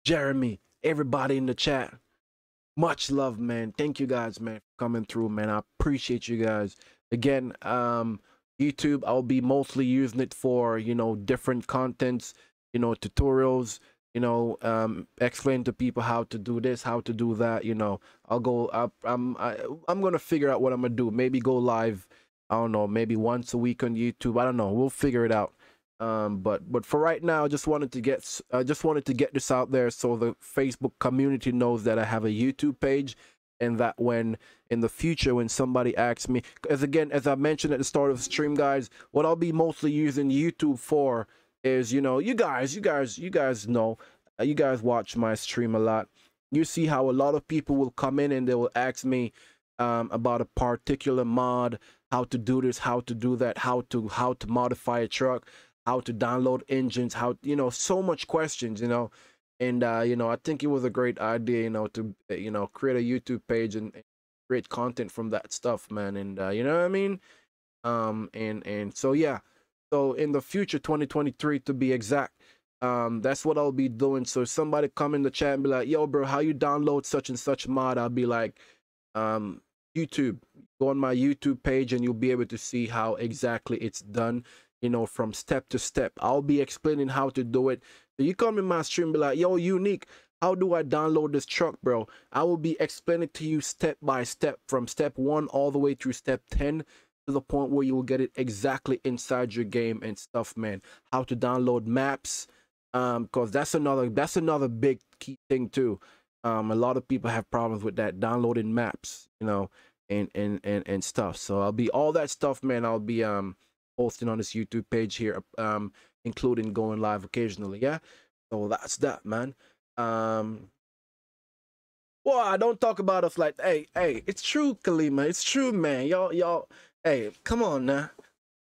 Jeremy, everybody in the chat. Much love, man. Thank you guys, man, for coming through, man. I appreciate you guys. Again, um, YouTube, I'll be mostly using it for, you know, different contents, you know, tutorials, you know, um, explain to people how to do this, how to do that, you know. I'll go, I, I'm, I, I'm going to figure out what I'm to do. Maybe go live, I don't know, maybe once a week on YouTube. I don't know. We'll figure it out. Um, but but for right now, I just wanted to get I just wanted to get this out there so the Facebook community knows that I have a YouTube page, and that when in the future when somebody asks me, as again as I mentioned at the start of the stream, guys, what I'll be mostly using YouTube for is you know you guys you guys you guys know uh, you guys watch my stream a lot. You see how a lot of people will come in and they will ask me um, about a particular mod, how to do this, how to do that, how to how to modify a truck how to download engines, how you know, so much questions, you know. And uh, you know, I think it was a great idea, you know, to uh, you know, create a YouTube page and, and create content from that stuff, man. And uh, you know what I mean? Um and and so yeah. So in the future 2023 to be exact, um that's what I'll be doing. So if somebody come in the chat and be like, "Yo, bro, how you download such and such mod?" I'll be like, um YouTube. Go on my YouTube page and you'll be able to see how exactly it's done you know, from step to step. I'll be explaining how to do it. So you come in my stream be like, yo, unique, how do I download this truck, bro? I will be explaining to you step by step from step one all the way through step 10 to the point where you will get it exactly inside your game and stuff, man. How to download maps, um, because that's another that's another big key thing too. Um, a lot of people have problems with that downloading maps, you know, and and and and stuff. So I'll be all that stuff, man. I'll be um posting on this YouTube page here, um, including going live occasionally. Yeah, so that's that, man. Um, well, I don't talk about us like, hey, hey, it's true, Kalima, it's true, man. Y'all, y'all, hey, come on now.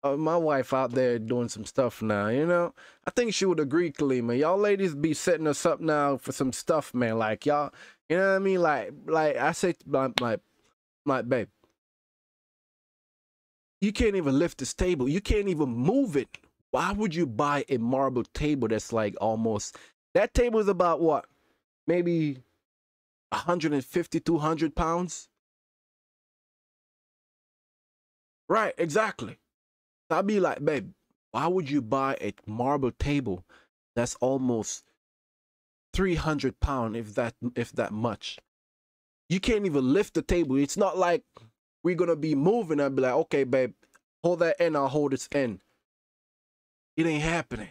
Uh, my wife out there doing some stuff now, you know. I think she would agree, Kalima. Y'all ladies be setting us up now for some stuff, man. Like y'all, you know what I mean? Like, like I say, like, like, like, babe, you can't even lift this table. You can't even move it. Why would you buy a marble table that's like almost that table is about what? Maybe 150, 200 pounds? Right, exactly. I'd be like, babe, why would you buy a marble table that's almost 300 pound if that if that much? You can't even lift the table. It's not like we're gonna be moving and be like, okay, babe, hold that end, I'll hold this end. It ain't happening.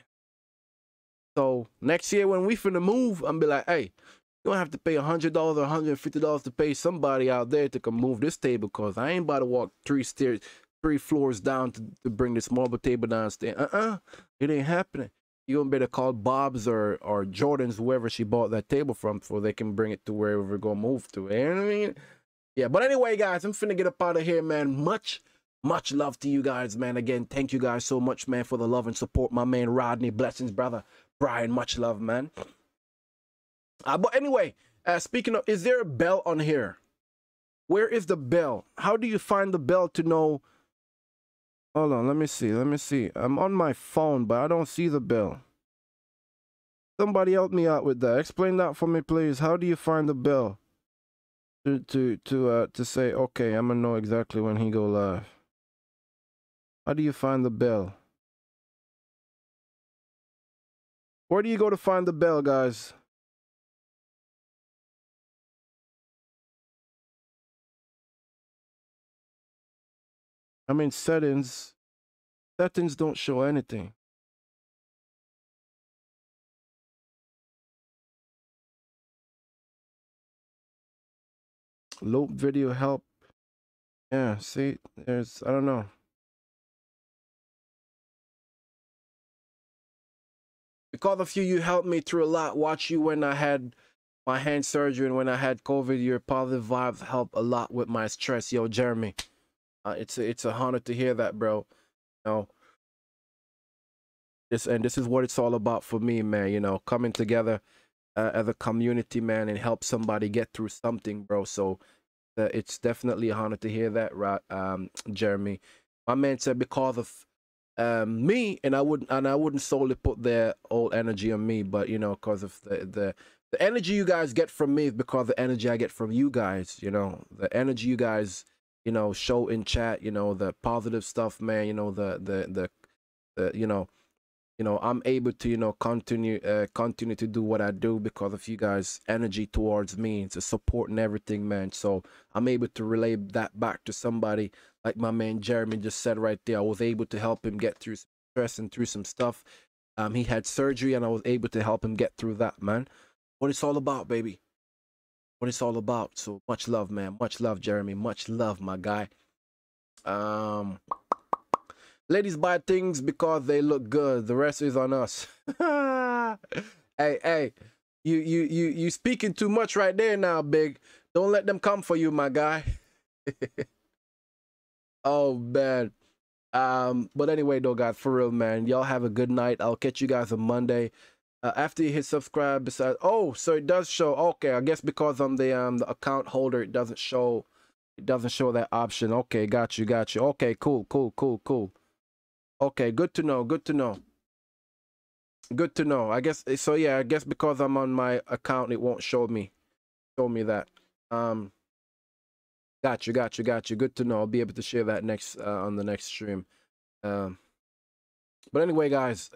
So next year when we finna move, I'm be like, hey, you don't have to pay a hundred dollars or hundred fifty dollars to pay somebody out there to come move this table because I ain't about to walk three stairs, three floors down to, to bring this marble table downstairs. Uh-uh. It ain't happening. You gonna better call Bob's or or Jordan's, whoever she bought that table from, so they can bring it to wherever we're gonna move to. You know what I mean? Yeah but anyway guys i'm finna get up out of here man. Much much love to you guys man. Again thank you guys so much man for the love and support my man rodney. Blessings brother brian. Much love man. Uh, but anyway uh, speaking of is there a bell on here? Where is the bell? How do you find the bell to know? Hold on let me see let me see. I'm on my phone but i don't see the bell. Somebody help me out with that. Explain that for me please. How do you find the bell to to uh to say okay i'm gonna know exactly when he go live. How do you find the bell? Where do you go to find the bell guys? I mean settings settings don't show anything loop video help. Yeah see there's i don't know. Because of you you helped me through a lot. Watch you when i had my hand surgery and when i had covid your positive vibes helped a lot with my stress. Yo jeremy uh, it's a, it's a honor to hear that bro. You know? This and this is what it's all about for me man you know coming together uh, as a community, man, and help somebody get through something, bro. So uh, it's definitely a honor to hear that, right, um, Jeremy. My man said because of um, me, and I wouldn't, and I wouldn't solely put their all energy on me, but you know, because of the the the energy you guys get from me because the energy I get from you guys. You know, the energy you guys, you know, show in chat. You know, the positive stuff, man. You know, the the the, the you know you know i'm able to you know continue uh, continue to do what i do because of you guys energy towards me a support and everything man. So i'm able to relay that back to somebody like my man jeremy just said right there. I was able to help him get through some stress and through some stuff. Um he had surgery and i was able to help him get through that man. What it's all about baby. What it's all about. So much love man. Much love jeremy. Much love my guy. Um Ladies buy things because they look good. The rest is on us. hey, hey, you you you you speaking too much right there now, big. Don't let them come for you, my guy. oh man. Um, but anyway, though, guys, for real, man, y'all have a good night. I'll catch you guys on Monday. Uh, after you hit subscribe, besides, oh, so it does show. Okay, I guess because I'm the um the account holder, it doesn't show. It doesn't show that option. Okay, got you, got you. Okay, cool, cool, cool, cool. Okay, good to know. Good to know. Good to know. I guess so. Yeah, I guess because I'm on my account, it won't show me show me that. Um, got you, got you, got you. Good to know. I'll be able to share that next uh, on the next stream. Um, but anyway, guys,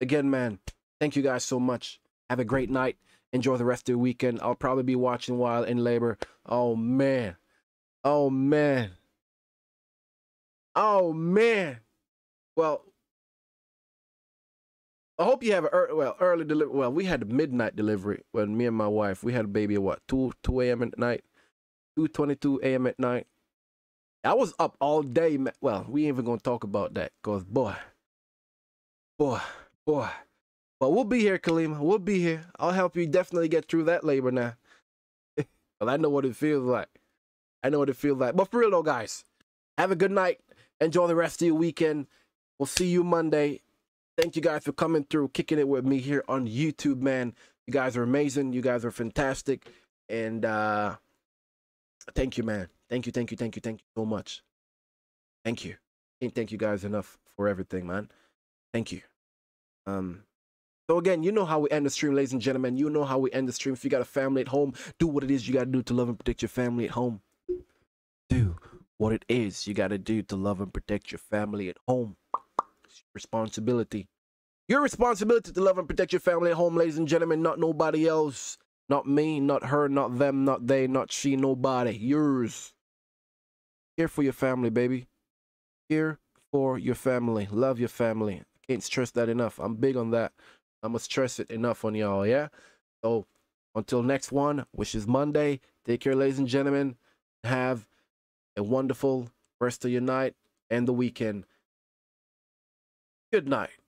again, man, thank you guys so much. Have a great night. Enjoy the rest of the weekend. I'll probably be watching while in labor. Oh man. Oh man. Oh man. Well, I hope you have a well early delivery. Well, we had a midnight delivery when me and my wife we had a baby at what two two a.m. at night, two twenty two a.m. at night. I was up all day. Well, we ain't even gonna talk about that, cause boy, boy, boy. But we'll be here, Kalima. We'll be here. I'll help you definitely get through that labor now. well, I know what it feels like. I know what it feels like. But for real though, guys, have a good night. Enjoy the rest of your weekend. We'll see you Monday. Thank you guys for coming through, kicking it with me here on YouTube, man. You guys are amazing. You guys are fantastic. And uh thank you, man. Thank you, thank you, thank you, thank you so much. Thank you. Can't thank you guys enough for everything, man. Thank you. Um so again, you know how we end the stream, ladies and gentlemen. You know how we end the stream. If you got a family at home, do what it is you gotta do to love and protect your family at home. Do what it is you gotta do to love and protect your family at home responsibility. Your responsibility to love and protect your family at home, ladies and gentlemen, not nobody else. Not me, not her, not them, not they, not she, nobody. Yours. Here for your family, baby. Here for your family. Love your family. Can't stress that enough. I'm big on that. I must stress it enough on y'all, yeah? So until next one, which is Monday, take care, ladies and gentlemen. Have a wonderful rest of your night and the weekend. Good night.